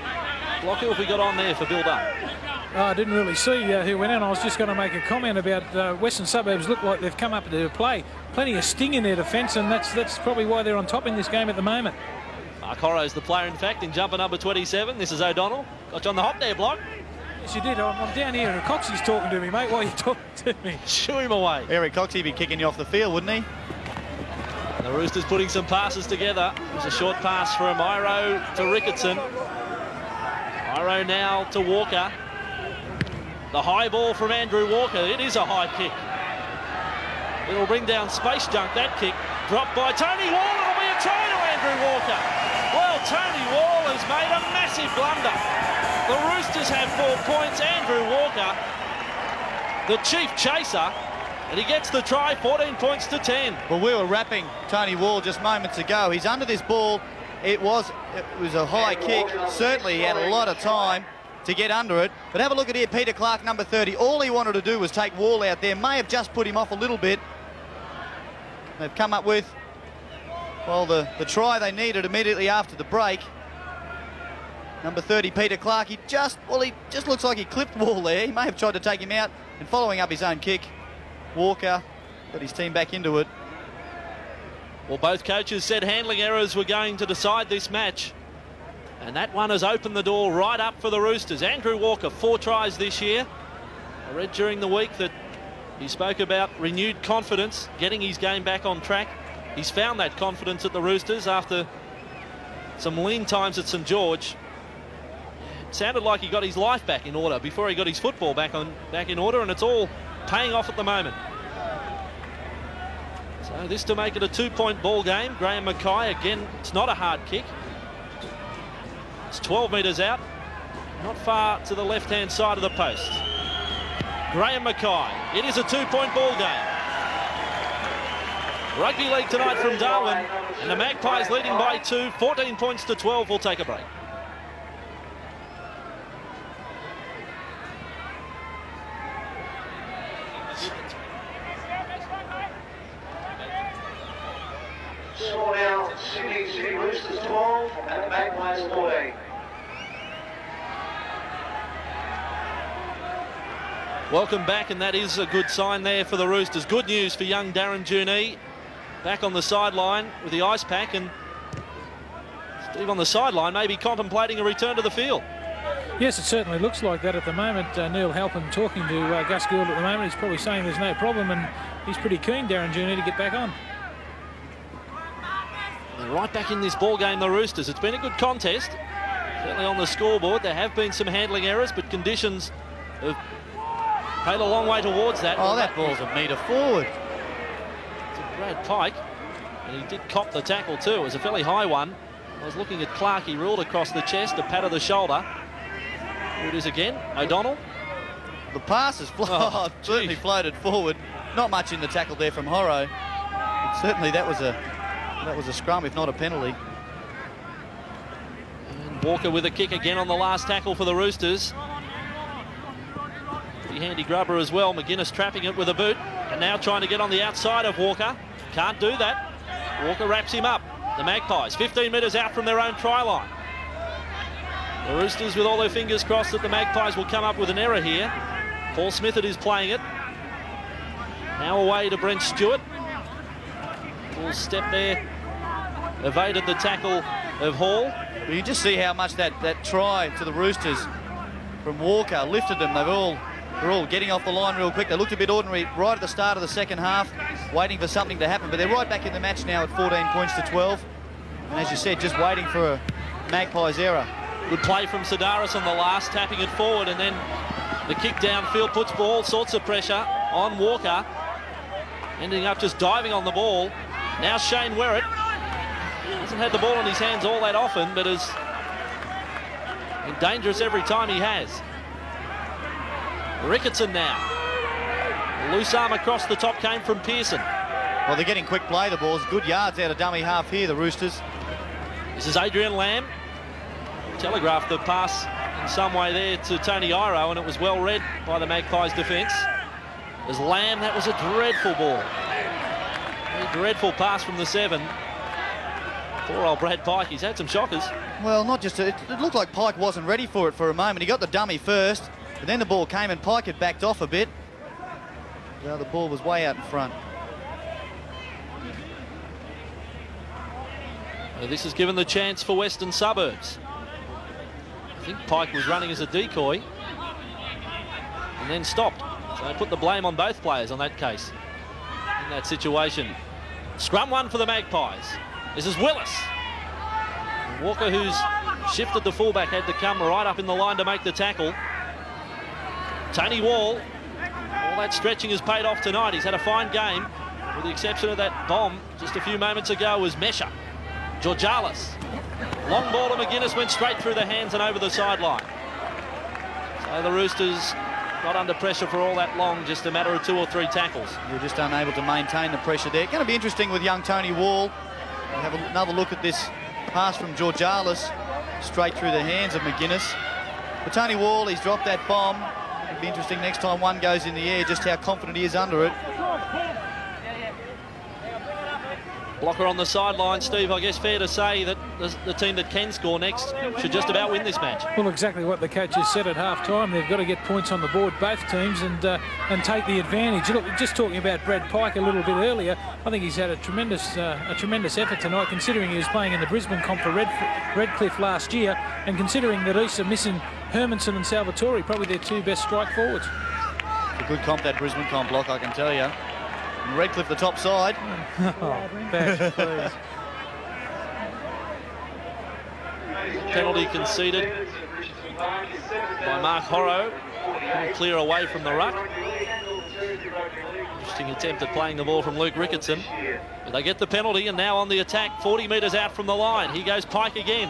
Block who have we got on there for Bill Dunn? Oh, I didn't really see uh, who went in. I was just going to make a comment about uh, Western Suburbs look like they've come up to play. Plenty of sting in their defence, and that's that's probably why they're on top in this game at the moment. Mark Horo's the player, in fact, in jumper number 27. This is O'Donnell. Got you on the hop there, block. Yes, you did. I'm, I'm down here, and Coxie's talking to me, mate. Why are you talking to me? Shoo him away. Eric Coxie be kicking you off the field, wouldn't he? The Roosters putting some passes together. It's a short pass from Iro to Ricketson. Iro now to Walker. The high ball from Andrew Walker. It is a high kick. It'll bring down space junk, that kick. Dropped by Tony Wall. It'll be a try to Andrew Walker. Well, Tony Wall has made a massive blunder. The Roosters have four points. Andrew Walker, the chief chaser, and he gets the try, 14 points to 10. Well, we were wrapping Tony Wall just moments ago. He's under this ball. It was it was a high kick. Certainly, he had a lot of time to get under it. But have a look at here, Peter Clark, number 30. All he wanted to do was take Wall out there. May have just put him off a little bit. They've come up with, well, the, the try they needed immediately after the break. Number 30, Peter Clark. He just, well, he just looks like he clipped Wall there. He may have tried to take him out and following up his own kick. Walker got his team back into it. Well, both coaches said handling errors were going to decide this match. And that one has opened the door right up for the Roosters. Andrew Walker, four tries this year. I read during the week that he spoke about renewed confidence, getting his game back on track. He's found that confidence at the Roosters after some lean times at St George. Sounded like he got his life back in order before he got his football back on back in order, and it's all paying off at the moment. So this to make it a two-point ball game. Graham Mackay, again, it's not a hard kick. It's 12 metres out, not far to the left-hand side of the post. Graham Mackay. It is a two-point ball game. Rugby League tonight from Darwin. And the Magpies leading by two, 14 points to 12. We'll take a break. Score now, Sydney City Roosters 12 and the Magpies 14. Welcome back, and that is a good sign there for the Roosters. Good news for young Darren Junee. Back on the sideline with the ice pack, and Steve on the sideline maybe contemplating a return to the field. Yes, it certainly looks like that at the moment. Uh, Neil Halpin talking to uh, Gus Gould at the moment. He's probably saying there's no problem, and he's pretty keen, Darren Junee, to get back on. Right back in this ball game, the Roosters. It's been a good contest. Certainly on the scoreboard, there have been some handling errors, but conditions have paid a long way towards that. Oh, that ball's a metre forward. It's a Brad Pike, and he did cop the tackle too. It was a fairly high one. I was looking at Clark. He ruled across the chest, a pat of the shoulder. Here it is again. O'Donnell. The pass has flo- Oh, certainly floated forward. Not much in the tackle there from Horo. Certainly that was a that was a scrum, if not a penalty. And Walker with a kick again on the last tackle for the Roosters. Pretty handy grubber as well. McGuinness trapping it with a boot. And now trying to get on the outside of Walker. Can't do that. Walker wraps him up. The Magpies, 15 metres out from their own try line. The Roosters with all their fingers crossed that the Magpies will come up with an error here. Paul Smith is playing it. Now away to Brent Stewart. Full step there. Evaded the tackle of Hall. But you just see how much that, that try to the Roosters from Walker lifted them. They've all they're all getting off the line real quick. They looked a bit ordinary right at the start of the second half, waiting for something to happen. But they're right back in the match now at 14 points to 12. And as you said, just waiting for a Magpies error. Good play from Serdaris on the last, tapping it forward, and then the kick downfield puts all sorts of pressure on Walker. Ending up just diving on the ball. Now Shane Whereat hasn't had the ball in his hands all that often, but is dangerous every time he has. Ricketson now. The loose arm across the top came from Pearson. Well, they're getting quick play, the balls. Good yards out of dummy half here, the Roosters. This is Adrian Lamb. Telegraphed the pass in some way there to Tony Iro, and it was well read by the Magpies defence. As Lamb, that was a dreadful ball. A dreadful pass from the seven. Poor old Brad Pike, he's had some shockers. Well, not just... It, it looked like Pike wasn't ready for it for a moment. He got the dummy first, but then the ball came and Pike had backed off a bit. Now the ball was way out in front. This is given the chance for Western Suburbs. I think Pike was running as a decoy and then stopped. So they put the blame on both players on that case in that situation. Scrum one for the Magpies. This is Willis. Walker, who's shifted the fullback, had to come right up in the line to make the tackle. Tony Wall, all that stretching has paid off tonight. He's had a fine game, with the exception of that bomb just a few moments ago was Mesher. Georgalis. Long ball to McGuinness went straight through the hands and over the sideline. So the Roosters not under pressure for all that long, just a matter of two or three tackles. You're just unable to maintain the pressure there. Going to be interesting with young Tony Wall. We'll have another look at this pass from Georgalis straight through the hands of McGuinness. But Tony Wall, he's dropped that bomb. It'll be interesting next time one goes in the air, just how confident he is under it. Blocker on the sideline, Steve. I guess fair to say that the, the team that can score next should just about win this match. Well, exactly what the coaches said at half time. They've got to get points on the board, both teams, and uh, and take the advantage. Look, just talking about Brad Pike a little bit earlier, I think he's had a tremendous uh, a tremendous effort tonight, considering he was playing in the Brisbane comp for Red, Redcliffe last year, and considering that East are missing Hermansson and Salvatori, probably their two best strike forwards. It's a good comp, that Brisbane comp block, I can tell you. And Redcliffe, the top side. Oh, please. Penalty conceded by Mark Horo. Clear away from the ruck. Interesting attempt at playing the ball from Luke Ricketson. But they get the penalty and now on the attack, 40 metres out from the line. He goes Pike again.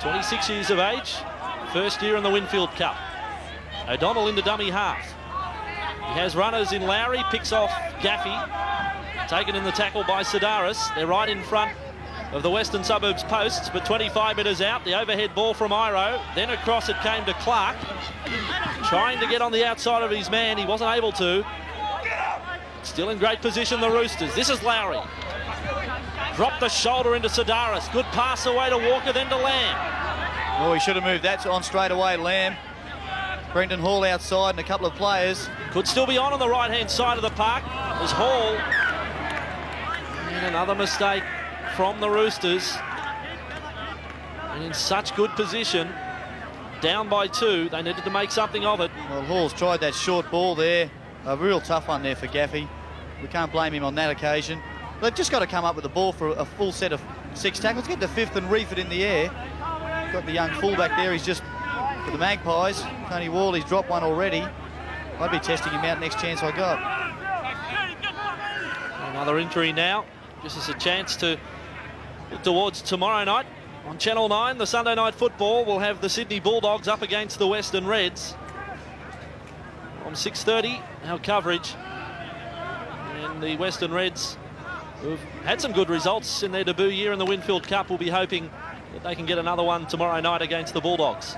26 years of age, first year in the Winfield Cup. O'Donnell in the dummy half. He has runners in Lowrie, picks off Gaffey. taken in the tackle by Serdaris. They're right in front of the Western Suburbs posts, but 25 metres out. The overhead ball from Iro. Then across it came to Clark. Trying to get on the outside of his man. He wasn't able to. Still in great position, the Roosters. This is Lowrie. Dropped the shoulder into Serdaris. Good pass away to Walker, then to Lamb. Oh, he should have moved that on straight away, Lamb. Brendan Hall outside and a couple of players. Could still be on on the right-hand side of the park. There's Hall. And another mistake from the Roosters. And in such good position. Down by two. They needed to make something of it. Well, Hall's tried that short ball there. A real tough one there for Gaffey. We can't blame him on that occasion. They've just got to come up with the ball for a full set of six tackles. Get the fifth and reef it in the air. Got the young fullback there. He's just for the Magpies. Tony Worley's dropped one already. I'd be testing him out next chance I got. Another injury now. Gives us a chance to look towards tomorrow night. On Channel 9, the Sunday night football will have the Sydney Bulldogs up against the Western Reds. From 6.30, our coverage. And the Western Reds, who've had some good results in their debut year in the Winfield Cup, will be hoping that they can get another one tomorrow night against the Bulldogs.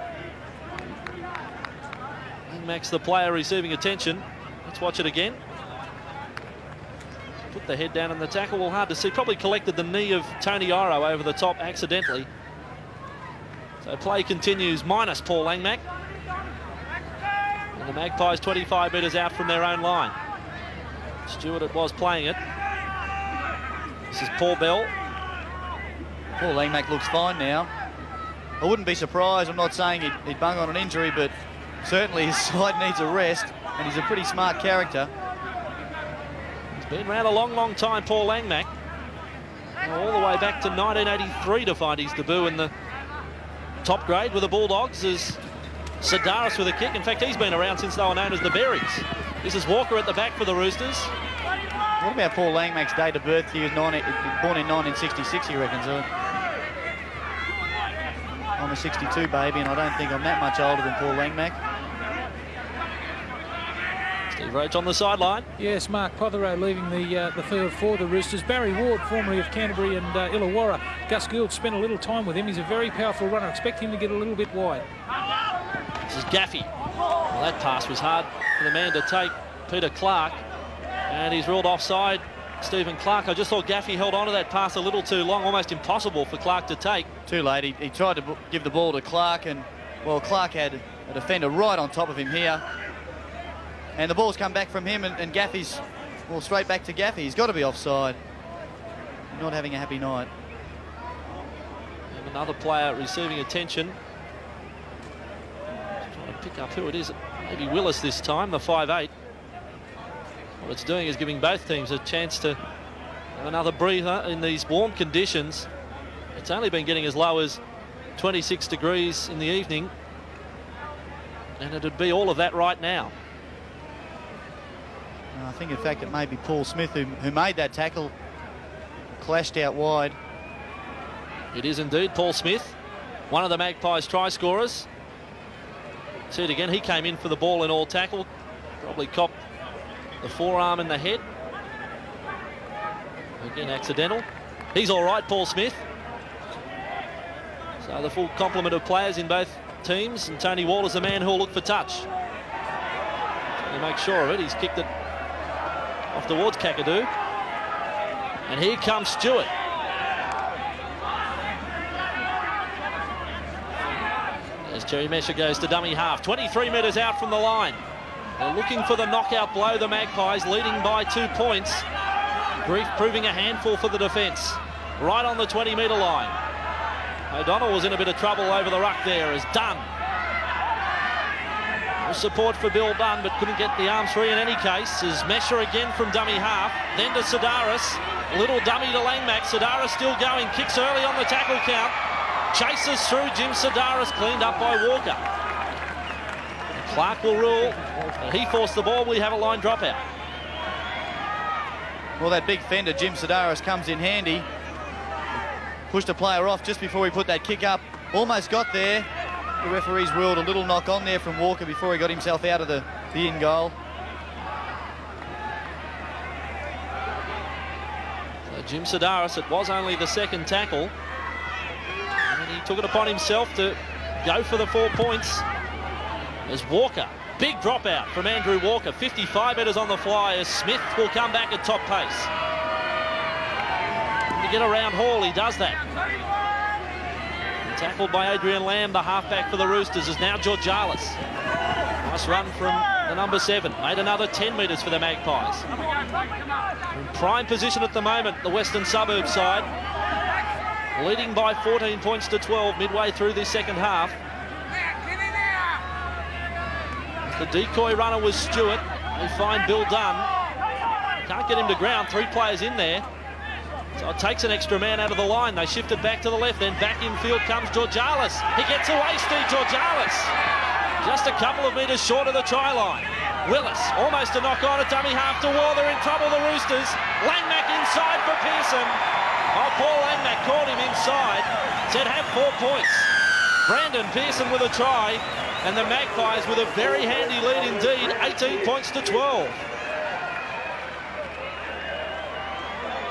Max, the player, receiving attention. Let's watch it again. Put the head down in the tackle. Well, hard to see. Probably collected the knee of Tony Iro over the top accidentally. So play continues, minus Paul Langmack. And the Magpies 25 metres out from their own line. Stewart it was playing it. This is Paul Bell. Paul Langmack looks fine now. I wouldn't be surprised. I'm not saying he'd, he'd bung on an injury, but certainly his side needs a rest, and he's a pretty smart character. He's been around a long, long time, Paul Langmack. All the way back to 1983 to find his debut in the top grade with the Bulldogs is Serdaris with a kick. In fact, he's been around since they were known as the Berries. This is Walker at the back for the Roosters. What about Paul Langmack's date of birth? He was 90, born in 1966, he reckons. I'm a 62 baby, and I don't think I'm that much older than Paul Langmack. Steve Roach on the sideline. Yes, Mark Prothero leaving the uh, the field for the Roosters. Barry Ward, formerly of Canterbury and uh, Illawarra. Gus Gould spent a little time with him. He's a very powerful runner. Expect him to get a little bit wide. This is Gaffey. Well, that pass was hard for the man to take, Peter Clark. And he's ruled offside. Stephen Clark. I just thought Gaffey held on to that pass a little too long, almost impossible for Clark to take. Too late. He, he tried to give the ball to Clark, and, well, Clark had a defender right on top of him here. And the ball's come back from him, and, and Gaffey's, well, straight back to Gaffey. He's got to be offside. Not having a happy night. And another player receiving attention. trying to pick up who it is. Maybe Willis this time, the 5'8". What it's doing is giving both teams a chance to have another breather in these warm conditions. It's only been getting as low as 26 degrees in the evening. And it'd be all of that right now. I think, in fact, it may be Paul Smith who, who made that tackle. Clashed out wide. It is indeed Paul Smith, one of the Magpies try scorers. See it again, he came in for the ball in all tackle. Probably copped the forearm in the head. Again, accidental. He's all right, Paul Smith. So the full complement of players in both teams, and Tony Wall is the man who'll look for touch. To make sure of it, he's kicked it towards Kakadu. And here comes Stewart. As Jerry Mesher goes to dummy half, 23 metres out from the line. They're looking for the knockout blow, the Magpies, leading by two points. Grief proving a handful for the defence. Right on the 20-metre line. O'Donnell was in a bit of trouble over the ruck there as Dunn. Support for Bill Dunn, but couldn't get the arms free in any case. As Mesher again from dummy half. Then to Serdaris. Little dummy to Langmack. Serdaris still going. Kicks early on the tackle count. Chases through Jim Serdaris, cleaned up by Walker. Clark will rule. He forced the ball. We have a line dropout. Well, that big fender, Jim Serdaris, comes in handy. Pushed a player off just before he put that kick up. Almost got there. The referee's ruled a little knock on there from Walker before he got himself out of the, the in goal. Jim Serdaris, it was only the second tackle. And he took it upon himself to go for the four points. As Walker, big dropout from Andrew Walker, 55 metres on the fly as Smith will come back at top pace. To get around Hall, he does that. Tackled by Adrian Lamb, the halfback for the Roosters, is now Georgalis. Nice run from the number seven. Made another 10 metres for the Magpies. In prime position at the moment, the Western Suburbs side. Leading by 14 points to 12 midway through this second half. The decoy runner was Stewart. They find Bill Dunn. Can't get him to ground. Three players in there. So it takes an extra man out of the line. They shift it back to the left. Then back in field comes Georgalis. He gets away, Steve Georgalis. Just a couple of metres short of the try line. Willis almost a knock on a dummy half to War. They're in trouble, the Roosters. Langmack inside for Pearson. Oh, Paul Langmack caught him inside. Said have four points. Brandon Pearson with a try. And the Magpies with a very handy lead indeed. 18 points to 12.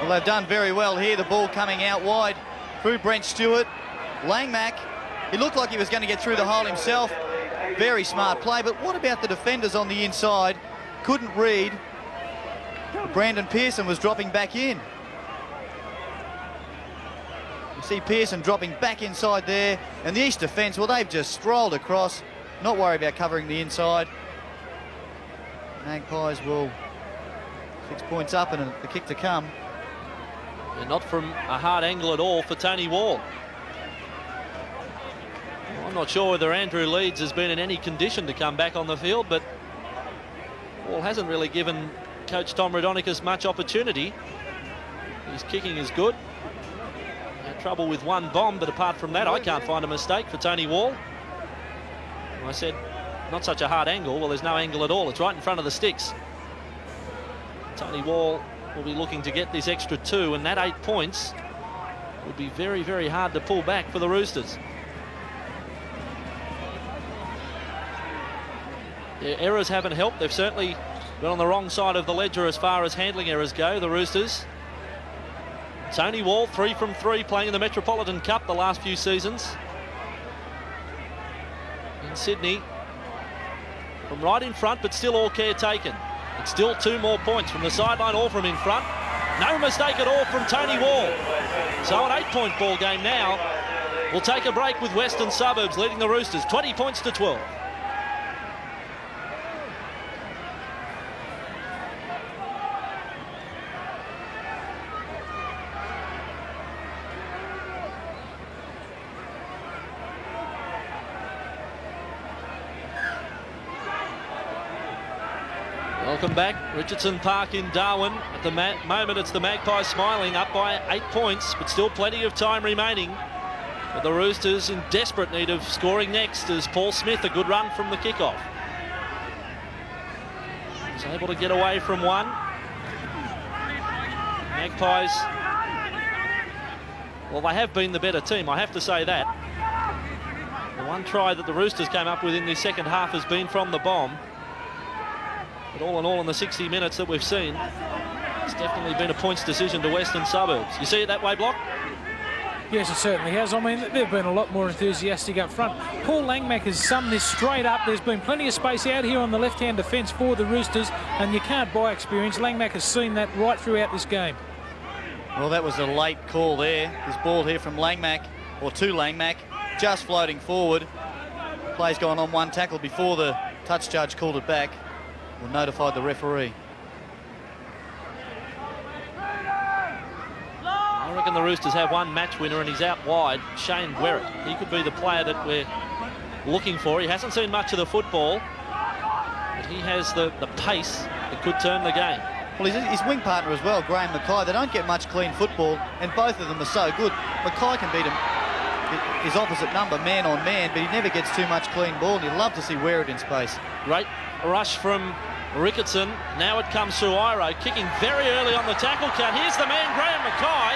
Well, they've done very well here. The ball coming out wide through Brent Stewart. Langmack, he looked like he was going to get through the hole himself. Very smart play, but what about the defenders on the inside? Couldn't read. Brandon Pearson was dropping back in. You see Pearson dropping back inside there, and the East defence, well, they've just strolled across, not worried about covering the inside. Magpies will six points up and the kick to come. And not from a hard angle at all for Tony Wall. I'm not sure whether Andrew Leeds has been in any condition to come back on the field, but Wall hasn't really given coach Tom Raudonikis much opportunity. His kicking is good. Had trouble with one bomb, but apart from that, I can't find a mistake for Tony Wall. I said, not such a hard angle. Well, there's no angle at all. It's right in front of the sticks. Tony Wall will be looking to get this extra two, and that eight points would be very, very hard to pull back for the Roosters. Their errors haven't helped. They've certainly been on the wrong side of the ledger as far as handling errors go, the Roosters. Tony Wall, three from three, playing in the Metropolitan Cup the last few seasons. In Sydney, from right in front, but still all care taken. It's still two more points from the sideline or from in front. No mistake at all from Tony Wall. So an eight-point ball game now. We'll take a break with Western Suburbs leading the Roosters, 20 points to 12. Welcome back. Richardson Park in Darwin. At the moment, it's the Magpies smiling, up by eight points, but still plenty of time remaining. But the Roosters in desperate need of scoring next as Paul Smith, a good run from the kickoff. He's able to get away from one. Magpies, well, they have been the better team, I have to say that. The one try that the Roosters came up with in the second half has been from the bomb. But all in all, in the 60 minutes that we've seen, it's definitely been a points decision to Western Suburbs. You see it that way, Block? Yes, it certainly has. I mean, they've been a lot more enthusiastic up front. Paul Langmack has summed this straight up. There's been plenty of space out here on the left-hand defence for the Roosters, and you can't buy experience. Langmack has seen that right throughout this game. Well, that was a late call there. This ball here from Langmack, or to Langmack, just floating forward. Play's gone on one tackle before the touch judge called it back or notified the referee. I reckon the Roosters have one match winner and he's out wide, Shane Whereat. He could be the player that we're looking for. He hasn't seen much of the football, but he has the, the pace that could turn the game. Well, his, his wing partner as well, Graham Mackay, they don't get much clean football, and both of them are so good. Mackay can beat him his opposite number, man on man, but he never gets too much clean ball, and you'd love to see Whereat in space. Great rush from Ricketson. Now it comes through Iro, kicking very early on the tackle count. Here's the man, Graham Mackay.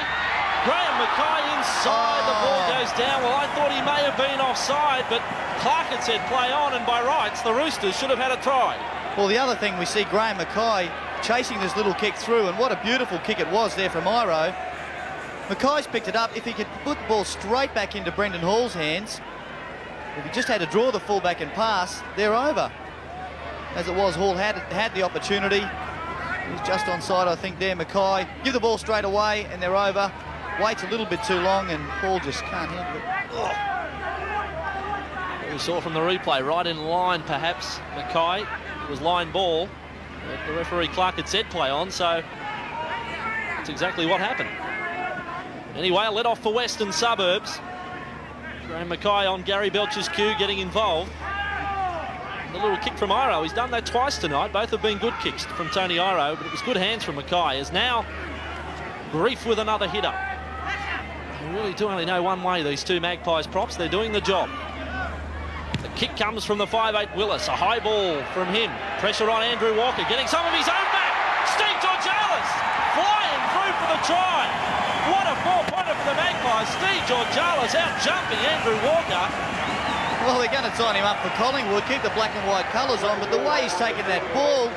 Graham Mackay inside, oh. the ball oh. goes down. Well, I thought he may have been offside, but Clark had said play on, and by rights, the Roosters should have had a try. Well, the other thing we see Graham Mackay chasing this little kick through, and what a beautiful kick it was there from Iro. Mackay's picked it up. If he could put the ball straight back into Brendan Hall's hands, if he just had to draw the fullback and pass, they're over. As it was, Hall had had the opportunity. He's just on side, I think, there, Mackay. Give the ball straight away, and they're over. Waits a little bit too long, and Hall just can't handle it. We saw from the replay, right in line, perhaps, Mackay. Was line ball. The referee Clark had said play on, so that's exactly what happened. Anyway, a let off for Western Suburbs. Graham Mackay on Gary Belcher's cue getting involved. The little kick from Iro. He's done that twice tonight. Both have been good kicks from Tony Iro, but it was good hands from Mackay. Is now brief with another hitter. They really do only know one way, these two Magpies props. They're doing the job. The kick comes from the 5'8 Willis. A high ball from him. Pressure on Andrew Walker, getting some of his own back. Steve Georgalis flying through for the try. What a four-pointer for the Magpies. Steve Georgalis out jumping Andrew Walker. Well, they're going to sign him up for Collingwood, keep the black and white colours on, but the way he's taken that ball,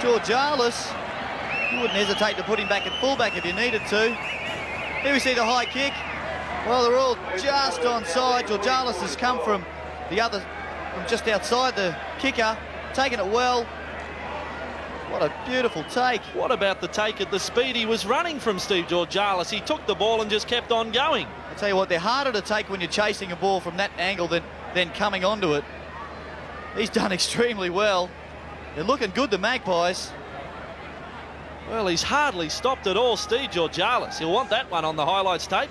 Georgalis, you wouldn't hesitate to put him back at fullback if you needed to. Here we see the high kick. Well, they're all just onside. Georgalis has come from the other, from just outside the kicker, taking it well. What a beautiful take. What about the take at the speed he was running from Steve George Georgalis? He took the ball and just kept on going. Tell you what, they're harder to take when you're chasing a ball from that angle than, than coming onto it. He's done extremely well. They're looking good, the Magpies. Well, he's hardly stopped at all, Steve Georgalis. He'll want that one on the highlights tape.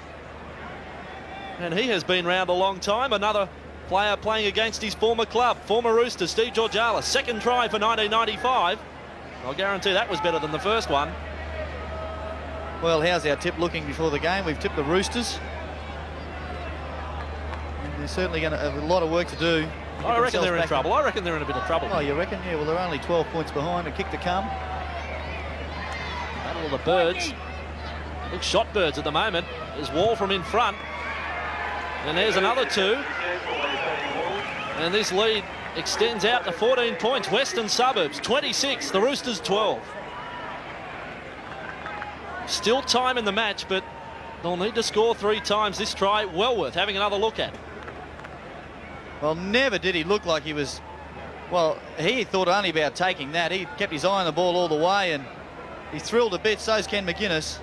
And he has been around a long time. Another player playing against his former club, former Rooster, Steve Georgalis. Second try for 1995. I'll guarantee that was better than the first one. Well, how's our tip looking before the game? We've tipped the Roosters. They're certainly going to have a lot of work to do. I reckon they're in trouble. I reckon they're in a bit of trouble. Oh, you reckon? Yeah, well, they're only 12 points behind. A kick to come. Battle of the Birds. Look, shot birds at the moment. There's Wall from in front. And there's another two. And this lead extends out to 14 points. Western Suburbs 26, the Roosters 12. Still time in the match, but they'll need to score three times this try. Well worth having another look at. Well, never did he look like he was... Well, he thought only about taking that. He kept his eye on the ball all the way, and he thrilled a bit. So's Ken McGuinness.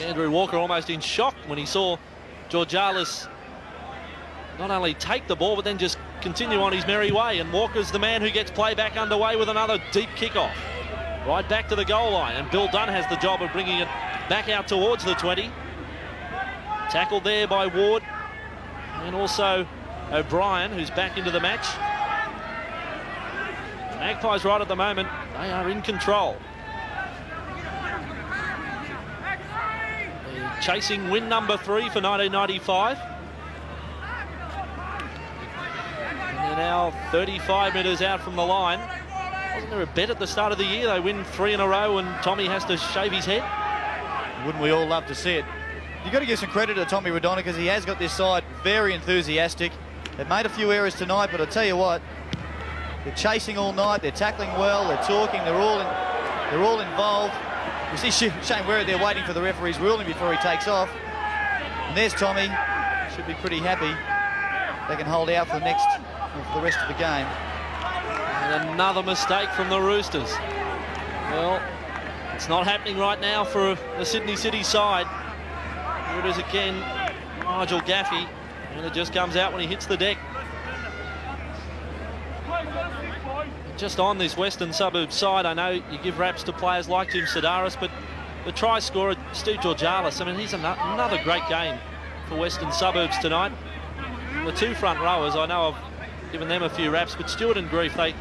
Andrew Walker almost in shock when he saw Georgalis not only take the ball, but then just continue on his merry way. And Walker's the man who gets play back underway with another deep kickoff. Right back to the goal line. And Bill Dunn has the job of bringing it back out towards the 20. Tackled there by Ward. And also O'Brien, who's back into the match. Magpies right at the moment. They are in control. The chasing win number three for 1995. And they're now 35 metres out from the line. Wasn't there a bet at the start of the year? They win three in a row and Tommy has to shave his head. Wouldn't we all love to see it? You've got to give some credit to Tommy Radona because he has got this side very enthusiastic. They've made a few errors tonight, but I tell you what, they're chasing all night, they're tackling well, they're talking, they're all in, they're all involved. You see Shane Whereat there waiting for the referee's ruling before he takes off. And there's Tommy. Should be pretty happy. They can hold out for the next, for the rest of the game. And another mistake from the Roosters. Well, it's not happening right now for the Sydney City side. Here it is again, Nigel Gaffey. And it just comes out when he hits the deck. Just on this Western Suburbs side, I know you give raps to players like Jim Serdaris, but the try scorer, Steve Georgalis, I mean, he's another great game for Western Suburbs tonight. The two front rowers, I know I've given them a few raps, but Stewart and Grief, they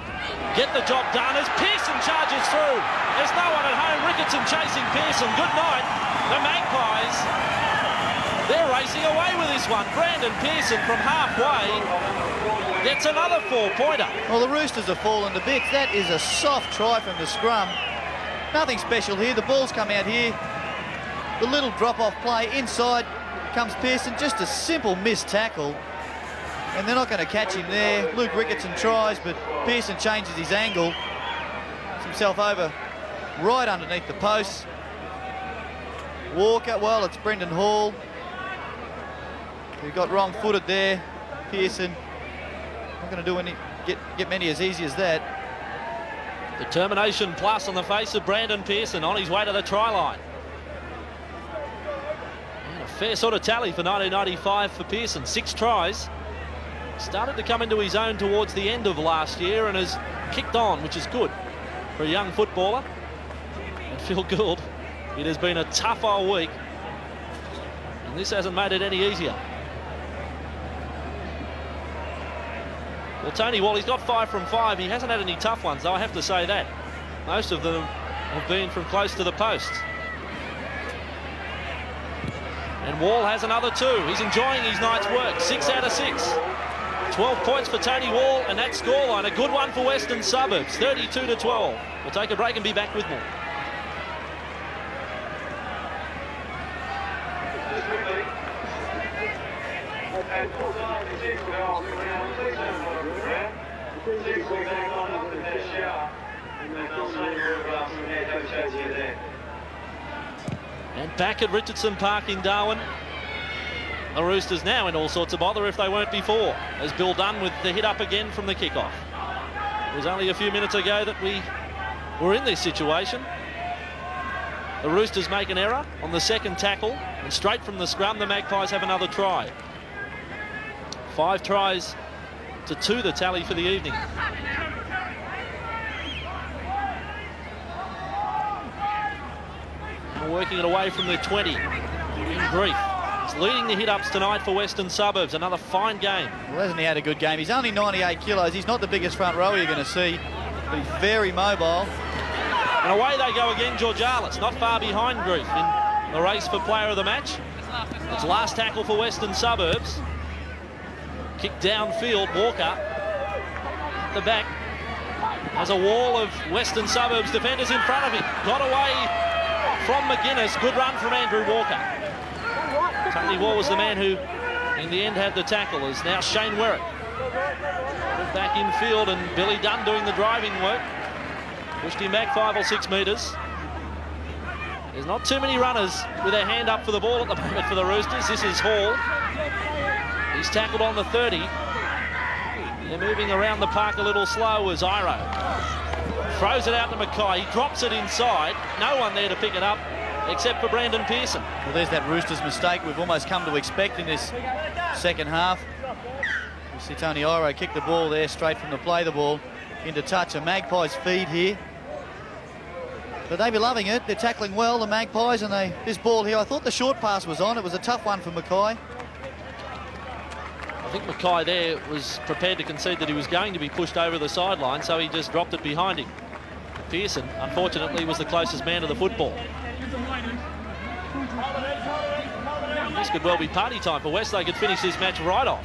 get the job done as Pearson charges through. There's no one at home. Ricketson chasing Pearson. Good night. The Magpies racing away with this one. Brandon Pearson from halfway gets another four-pointer. Well, the Roosters have fallen to bits. That is a soft try from the scrum. Nothing special here. The ball's come out here. The little drop-off play. Inside comes Pearson. Just a simple missed tackle. And they're not going to catch him there. Luke Ricketson tries, but Pearson changes his angle. Gets himself over right underneath the post. Walker. Well, it's Brendan Hall. Who got wrong-footed there. Pearson. Not going to do any get get many as easy as that. Determination plus on the face of Brandon Pearson on his way to the try line. And a fair sort of tally for 1995 for Pearson. Six tries. Started to come into his own towards the end of last year and has kicked on, which is good for a young footballer. And Phil Gould, it has been a tough old week. And this hasn't made it any easier. Well, Tony Wall, he's got five from five. He hasn't had any tough ones, though, I have to say that. Most of them have been from close to the post. And Wall has another two. He's enjoying his night's work. Six out of six. 12 points for Tony Wall, and that scoreline, a good one for Western Suburbs, 32 to 12. We'll take a break and be back with more. And back at Richardson Park in Darwin. The Roosters now in all sorts of bother if they weren't before. As Bill Dunn with the hit up again from the kickoff. It was only a few minutes ago that we were in this situation. The Roosters make an error on the second tackle and straight from the scrum the Magpies have another try. Five tries to two the tally for the evening. Working it away from the 20 in Grief. He's leading the hit-ups tonight for Western Suburbs. Another fine game. Well, hasn't he had a good game? He's only 98 kilos. He's not the biggest front rower you're going to see, but he's very mobile. And away they go again, George Georgalis. Not far behind Grief in the race for player of the match. It's last tackle for Western Suburbs. Kick downfield, Walker. The back has a wall of Western Suburbs defenders in front of him. Got away from McGuinness. Good run from Andrew Walker. Tony Wall was the man who, in the end, had the tackle. Is now Shane Whereat. Back in field and Billy Dunn doing the driving work. Pushed him back five or six metres. There's not too many runners with their hand up for the ball at the moment for the Roosters. This is Hall. He's tackled on the 30. They're moving around the park a little slow as Iro. Throws it out to Mackay. He drops it inside. No one there to pick it up except for Brandon Pearson. Well, there's that Roosters mistake we've almost come to expect in this second half. You see Tony Iro kick the ball there straight from the play the ball into touch. A Magpies feed here. But they be loving it. They're tackling well, the Magpies, and they this ball here. I thought the short pass was on. It was a tough one for Mackay. I think Mackay there was prepared to concede that he was going to be pushed over the sideline, so he just dropped it behind him. Pearson, unfortunately, was the closest man to the football. This could well be party time for West. They could finish this match right off.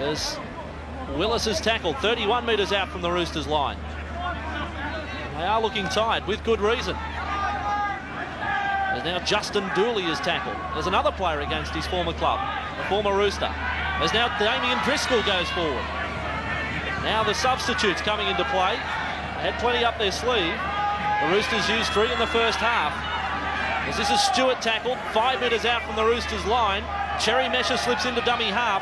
As Willis is tackled 31 metres out from the Roosters line. They are looking tired with good reason. There's now Justin Dooley is tackled. There's another player against his former club, a former Rooster. There's now Damien Driscoll goes forward. Now the substitutes coming into play. Had plenty up their sleeve. The Roosters used three in the first half. As this is Stewart tackled, five metres out from the Roosters line. Jerry Mesher slips into dummy half.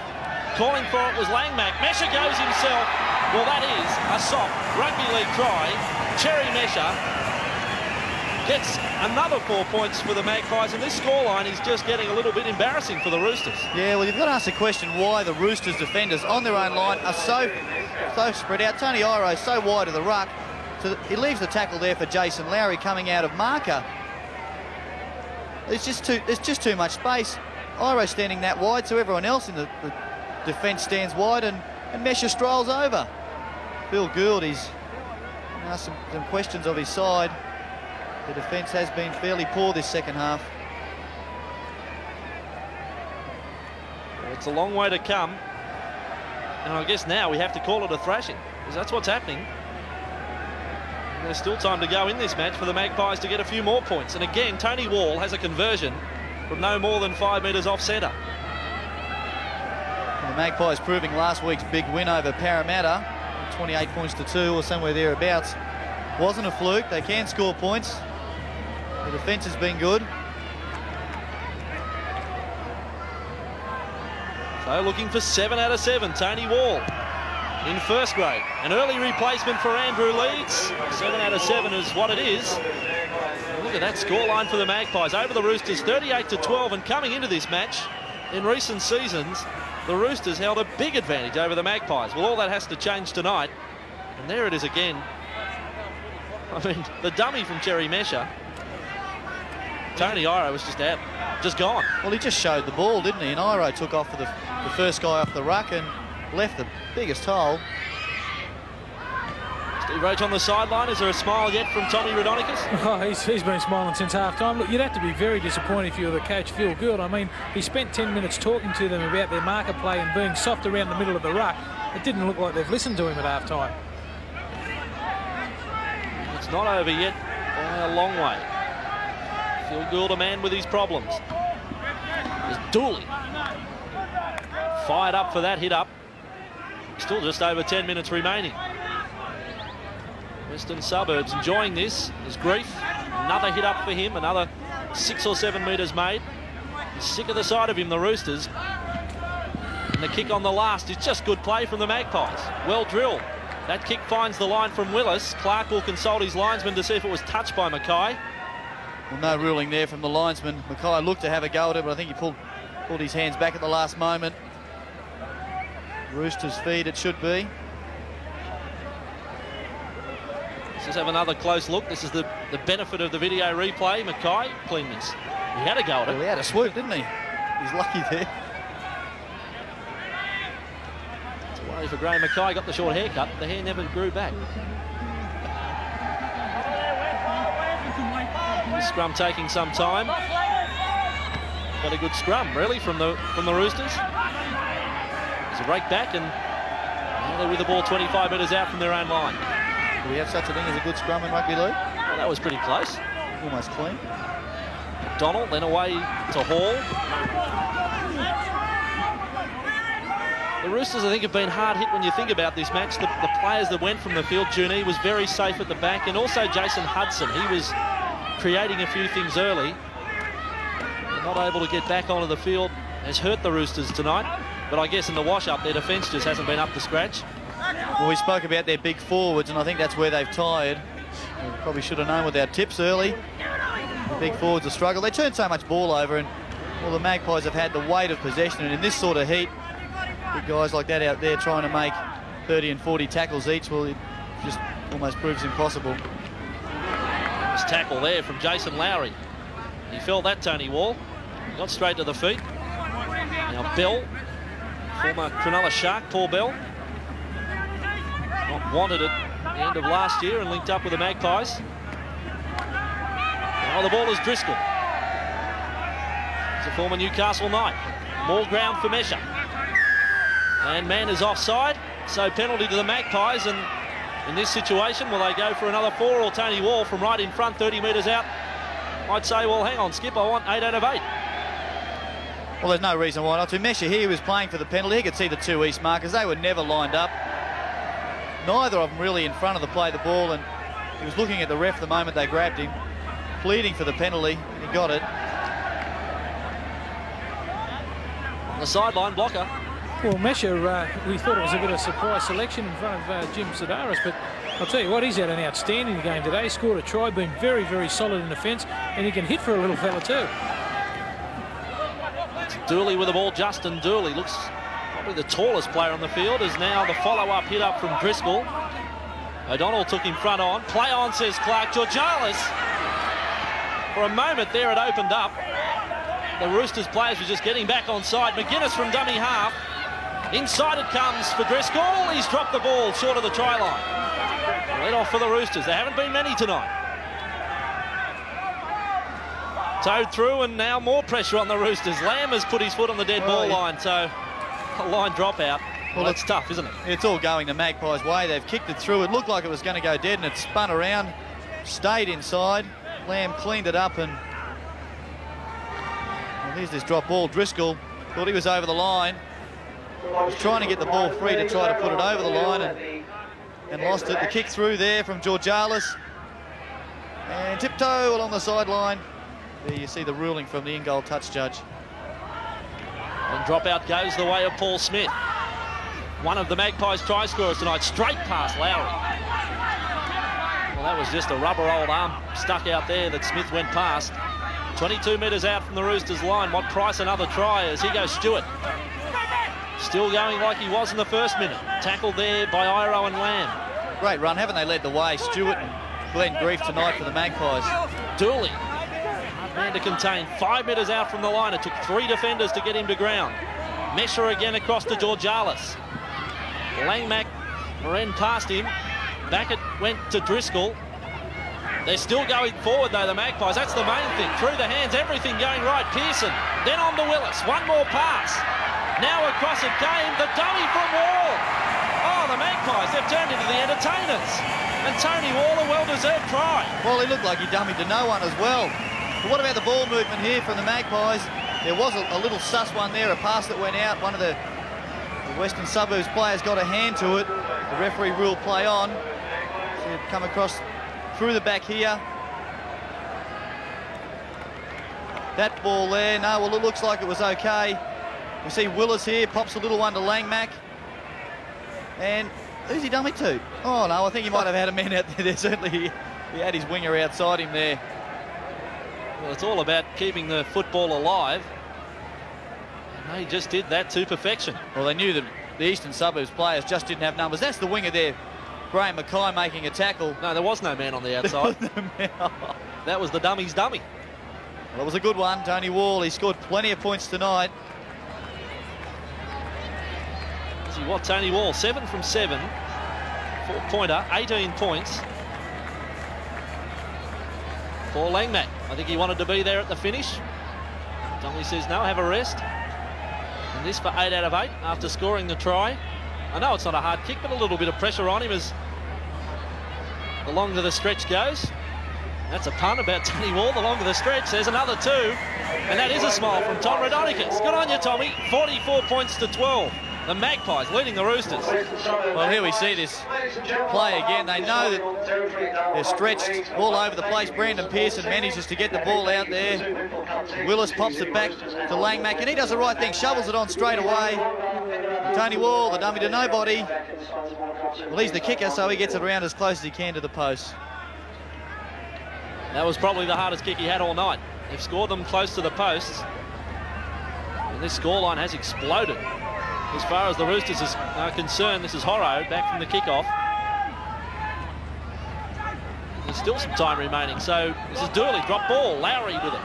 Calling for it was Langmack. Mesher goes himself. Well, that is a soft rugby league try. Jerry Mesher gets another four points for the Magpies, and this scoreline is just getting a little bit embarrassing for the Roosters. Yeah, well, you've got to ask the question why the Roosters defenders on their own line are so so spread out. Tony Iro so wide of the ruck. So he leaves the tackle there for Jason Lowrie coming out of marker. There's just too there's just too much space. Iro standing that wide, so everyone else in the, the defence stands wide, and, and Mesher strolls over. Bill Gould, he's asked some, some questions of his side. The defence has been fairly poor this second half. It's a long way to come. And I guess now we have to call it a thrashing, because that's what's happening. And there's still time to go in this match for the Magpies to get a few more points. And again, Tony Wall has a conversion from no more than five metres off centre. The Magpies proving last week's big win over Parramatta, 28 points to two or somewhere thereabouts, wasn't a fluke. They can score points. The defence has been good. So looking for seven out of seven, Tony Wall in first grade. An early replacement for Andrew Leeds. Seven out of seven is what it is. Look at that scoreline for the Magpies. Over the Roosters, 38 to 12. And coming into this match, in recent seasons, the Roosters held a big advantage over the Magpies. Well, all that has to change tonight. And there it is again. I mean, the dummy from Jerry Mesher. Tony Iro was just out, just gone. Well, he just showed the ball, didn't he? And Iro took off for the, the first guy off the ruck and left the biggest hole. Steve Roach on the sideline. Is there a smile yet from Tommy Raudonikis? Oh, he's, he's been smiling since half time. Look, you'd have to be very disappointed if you were the coach, Phil Gould. I mean, he spent 10 minutes talking to them about their market play and being soft around the middle of the ruck. It didn't look like they've listened to him at half time. It's not over yet by a long way. Phil Gould, a man with his problems. There's Dooley. Fired up for that hit up. Still just over 10 minutes remaining. Western Suburbs enjoying this. His Grief. Another hit up for him. Another six or seven metres made. Sick of the sight of him, the Roosters. And the kick on the last is just good play from the Magpies. Well drilled. That kick finds the line from Willis. Clark will consult his linesman to see if it was touched by Mackay. Well, no ruling there from the linesman. Mackay looked to have a go at it, but I think he pulled, pulled his hands back at the last moment. Roosters feed it should be. Let's just have another close look. This is the, the benefit of the video replay. Mackay clean this. He had a go at Well, he had a swoop, didn't he? He's lucky there. It's a worry for Graham Mackay. Got the short haircut. The hair never grew back. The scrum taking some time. Got a good scrum, really, from the from the Roosters. There's a break back, and they're with the ball 25 metres out from their own line. Do we have such a thing as a good scrum in rugby league? Well, that was pretty close. Almost clean. Donald then away to Hall. The Roosters, I think, have been hard hit when you think about this match. The, the players that went from the field, Junee was very safe at the back, and also Jason Hudson. He was creating a few things early. They're not able to get back onto the field. Has hurt the Roosters tonight. But I guess in the wash-up, their defence just hasn't been up to scratch. Well, we spoke about their big forwards, and I think that's where they've tired. We probably should have known with our tips early. The big forwards have struggled. They turn so much ball over, and well, the Magpies have had the weight of possession, and in this sort of heat, big guys like that out there trying to make 30 and 40 tackles each, well, it just almost proves impossible. Tackle there from Jason Lowrie. He felt that, Tony Wall. Got straight to the feet. Now Bell, former Cronulla Shark, Paul Bell. Not wanted it at the end of last year and linked up with the Magpies. Now the ball is Driscoll. He's a former Newcastle Knight. More ground for Mesher. And man is offside, so penalty to the Magpies. And in this situation, will they go for another four or Tony Wall from right in front, 30 metres out? I'd say, well, hang on, Skip, I want eight out of eight. Well, there's no reason why not to. Mesher here was playing for the penalty. He could see the two East markers. They were never lined up. Neither of them really in front of the play the ball, and he was looking at the ref the moment they grabbed him, pleading for the penalty, he got it. On the sideline, Blocker. Well, Mesher, uh, we thought it was a bit of a surprise selection in front of uh, Jim Serdaris, but I'll tell you what, he's had an outstanding game today. Scored a try, been very, very solid in defence, and he can hit for a little fella too. Dooley with the ball. Justin Dooley looks probably the tallest player on the field. Is now the follow-up hit up from Driscoll. O'Donnell took him front on. Play on, says Clark. Georgalis. For a moment there, it opened up. The Roosters players were just getting back on side. McGuinness from dummy half. Inside it comes for Driscoll. He's dropped the ball short of the try line. Let off for the Roosters. There haven't been many tonight. Towed through and now more pressure on the Roosters. Lamb has put his foot on the dead Well, ball yeah. line, so a line drop out. Well, that's tough, isn't it? It's all going the Magpies' way. They've kicked it through. It looked like it was going to go dead, and it spun around, stayed inside. Lamb cleaned it up, and well, here's this drop ball. Driscoll thought he was over the line. Was trying to get the ball free to try to put it over the line and, and lost it. The kick through there from Georgalis. And tiptoe along the sideline. There you see the ruling from the in-goal touch judge. And dropout goes the way of Paul Smith. One of the Magpies try scorers tonight, straight past Lowrie. Well, that was just a rubber old arm stuck out there that Smith went past. 22 metres out from the Roosters line. What price another try as he goes Stewart. Still going like he was in the first minute. Tackled there by Iro and Lamb. Great run, haven't they led the way? Stewart and Glenn Grief tonight for the Magpies. Dooley, man to contain. Five metres out from the line. It took three defenders to get him to ground. Mesher again across to Georgalis. Langmack ran past him. Back it went to Driscoll. They're still going forward though, the Magpies. That's the main thing. Through the hands, everything going right. Pearson, then on to Willis. One more pass. Now across came, the dummy from Wall. Oh, the Magpies, they've turned into the entertainers. And Tony Wall, a well-deserved try. Well, he looked like he dummied to no one as well. But what about the ball movement here from the Magpies? There was a, a little sus one there, a pass that went out. One of the, the Western Suburbs players got a hand to it. The referee ruled play on. So come across through the back here. That ball there, no, well, it looks like it was okay. We see Willis here, pops a little one to Langmack. And who's he dummy to? Oh, no, I think he might have had a man out there. there certainly, he, he had his winger outside him there. Well, it's all about keeping the football alive. And they just did that to perfection. Well, they knew that the Eastern Suburbs players just didn't have numbers. That's the winger there, Graham Mackay making a tackle. No, there was no man on the outside. that was the dummy's dummy. Well, it was a good one, Tony Wall. He scored plenty of points tonight. What Tony Wall, seven from seven, four pointer, 18 points for Langmack. I think he wanted to be there at the finish. Donnelly says no, have a rest. And this for eight out of eight after scoring the try. I know it's not a hard kick, but a little bit of pressure on him as the longer the stretch goes. That's a pun about Tony Wall, the longer the stretch. There's another two. And that is a smile from Tom Raudonikis. Good on you, Tommy. 44 points to 12. The Magpies leading the Roosters. Well, here we see this play again. They know that they're stretched all over the place. Brandon Pearson manages to get the ball out there. Willis pops it back to Langmack, and he does the right thing, shovels it on straight away. Tony Wall, the dummy to nobody. Well, he's the kicker, so he gets it around as close as he can to the post. That was probably the hardest kick he had all night. They've scored them close to the posts. And this scoreline has exploded. As far as the Roosters is uh, concerned, this is Horo back from the kickoff. There's still some time remaining, so this is Dooley, drop ball, Lowrie with it.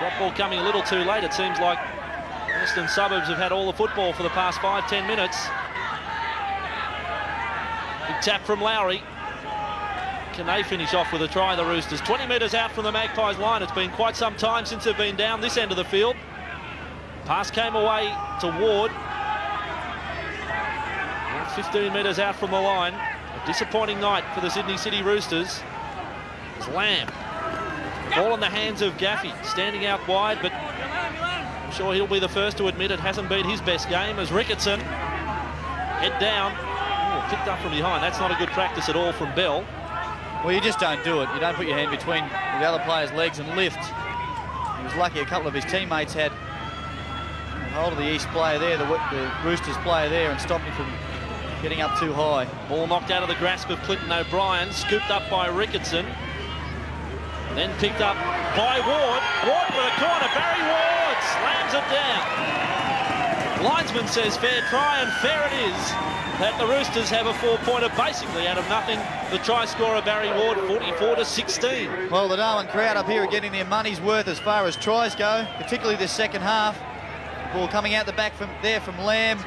Drop ball coming a little too late, it seems like Western Suburbs have had all the football for the past five, ten minutes. Big tap from Lowrie. Can they finish off with a try, the Roosters? 20 metres out from the Magpies line. It's been quite some time since they've been down this end of the field. Pass came away to Ward. 15 metres out from the line. A disappointing night for the Sydney City Roosters. It's Lamb. Ball in the hands of Gaffey, standing out wide, but I'm sure he'll be the first to admit it hasn't been his best game as Ricketson head down. Ooh, picked up from behind. That's not a good practice at all from Bell. Well, you just don't do it. You don't put your hand between the other player's legs and lift. He was lucky a couple of his teammates had hold of the East player there, the, the Roosters player there, and stopped him from getting up too high. Ball knocked out of the grasp of Clinton O'Brien, scooped up by Ricketson. Then picked up by Ward. Ward for the corner. Barry Ward slams it down. Linesman says fair try, and fair it is that the Roosters have a four-pointer basically out of nothing. The try scorer Barry Ward, 44 to 16. Well, the Darwin crowd up here are getting their money's worth as far as tries go, particularly this second half. Ball coming out the back from there from Lamb.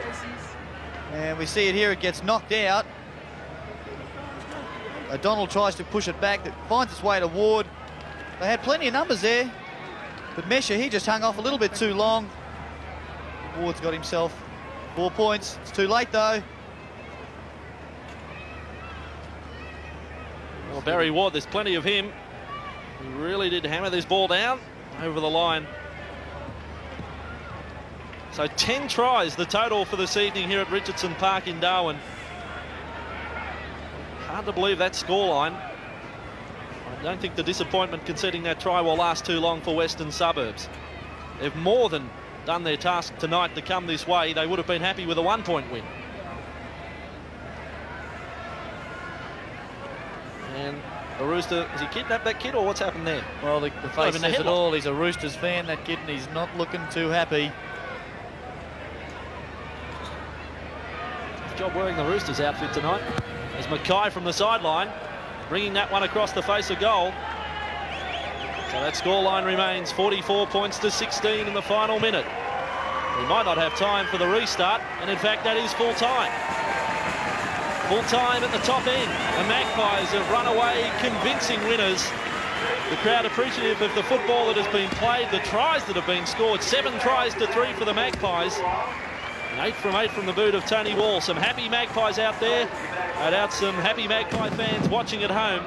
And we see it here, it gets knocked out. O'Donnell tries to push it back, that finds its way to Ward. They had plenty of numbers there, but Mesher, he just hung off a little bit too long. Ward's got himself four points. It's too late though. Well, Barry Ward, there's plenty of him. He really did hammer this ball down over the line. So 10 tries, the total for this evening here at Richardson Park in Darwin. Hard to believe that scoreline. I don't think the disappointment conceding that try will last too long for Western Suburbs. They've more than done their task tonight to come this way. They would have been happy with a one-point win. And the Rooster, has he kidnapped that kid or what's happened there? Well, the, the face says it all. He's a Roosters fan, that kid, and he's not looking too happy. Job wearing the Roosters outfit tonight. As Mackay from the sideline, bringing that one across the face of goal. So that scoreline remains 44 points to 16 in the final minute. We might not have time for the restart, and in fact that is full time. Full time at the top end. The Magpies have run away convincing winners. The crowd appreciative of the football that has been played, the tries that have been scored. Seven tries to three for the Magpies. Eight from eight from the boot of Tony Wall. Some happy Magpies out there. No doubt some happy Magpie fans watching at home.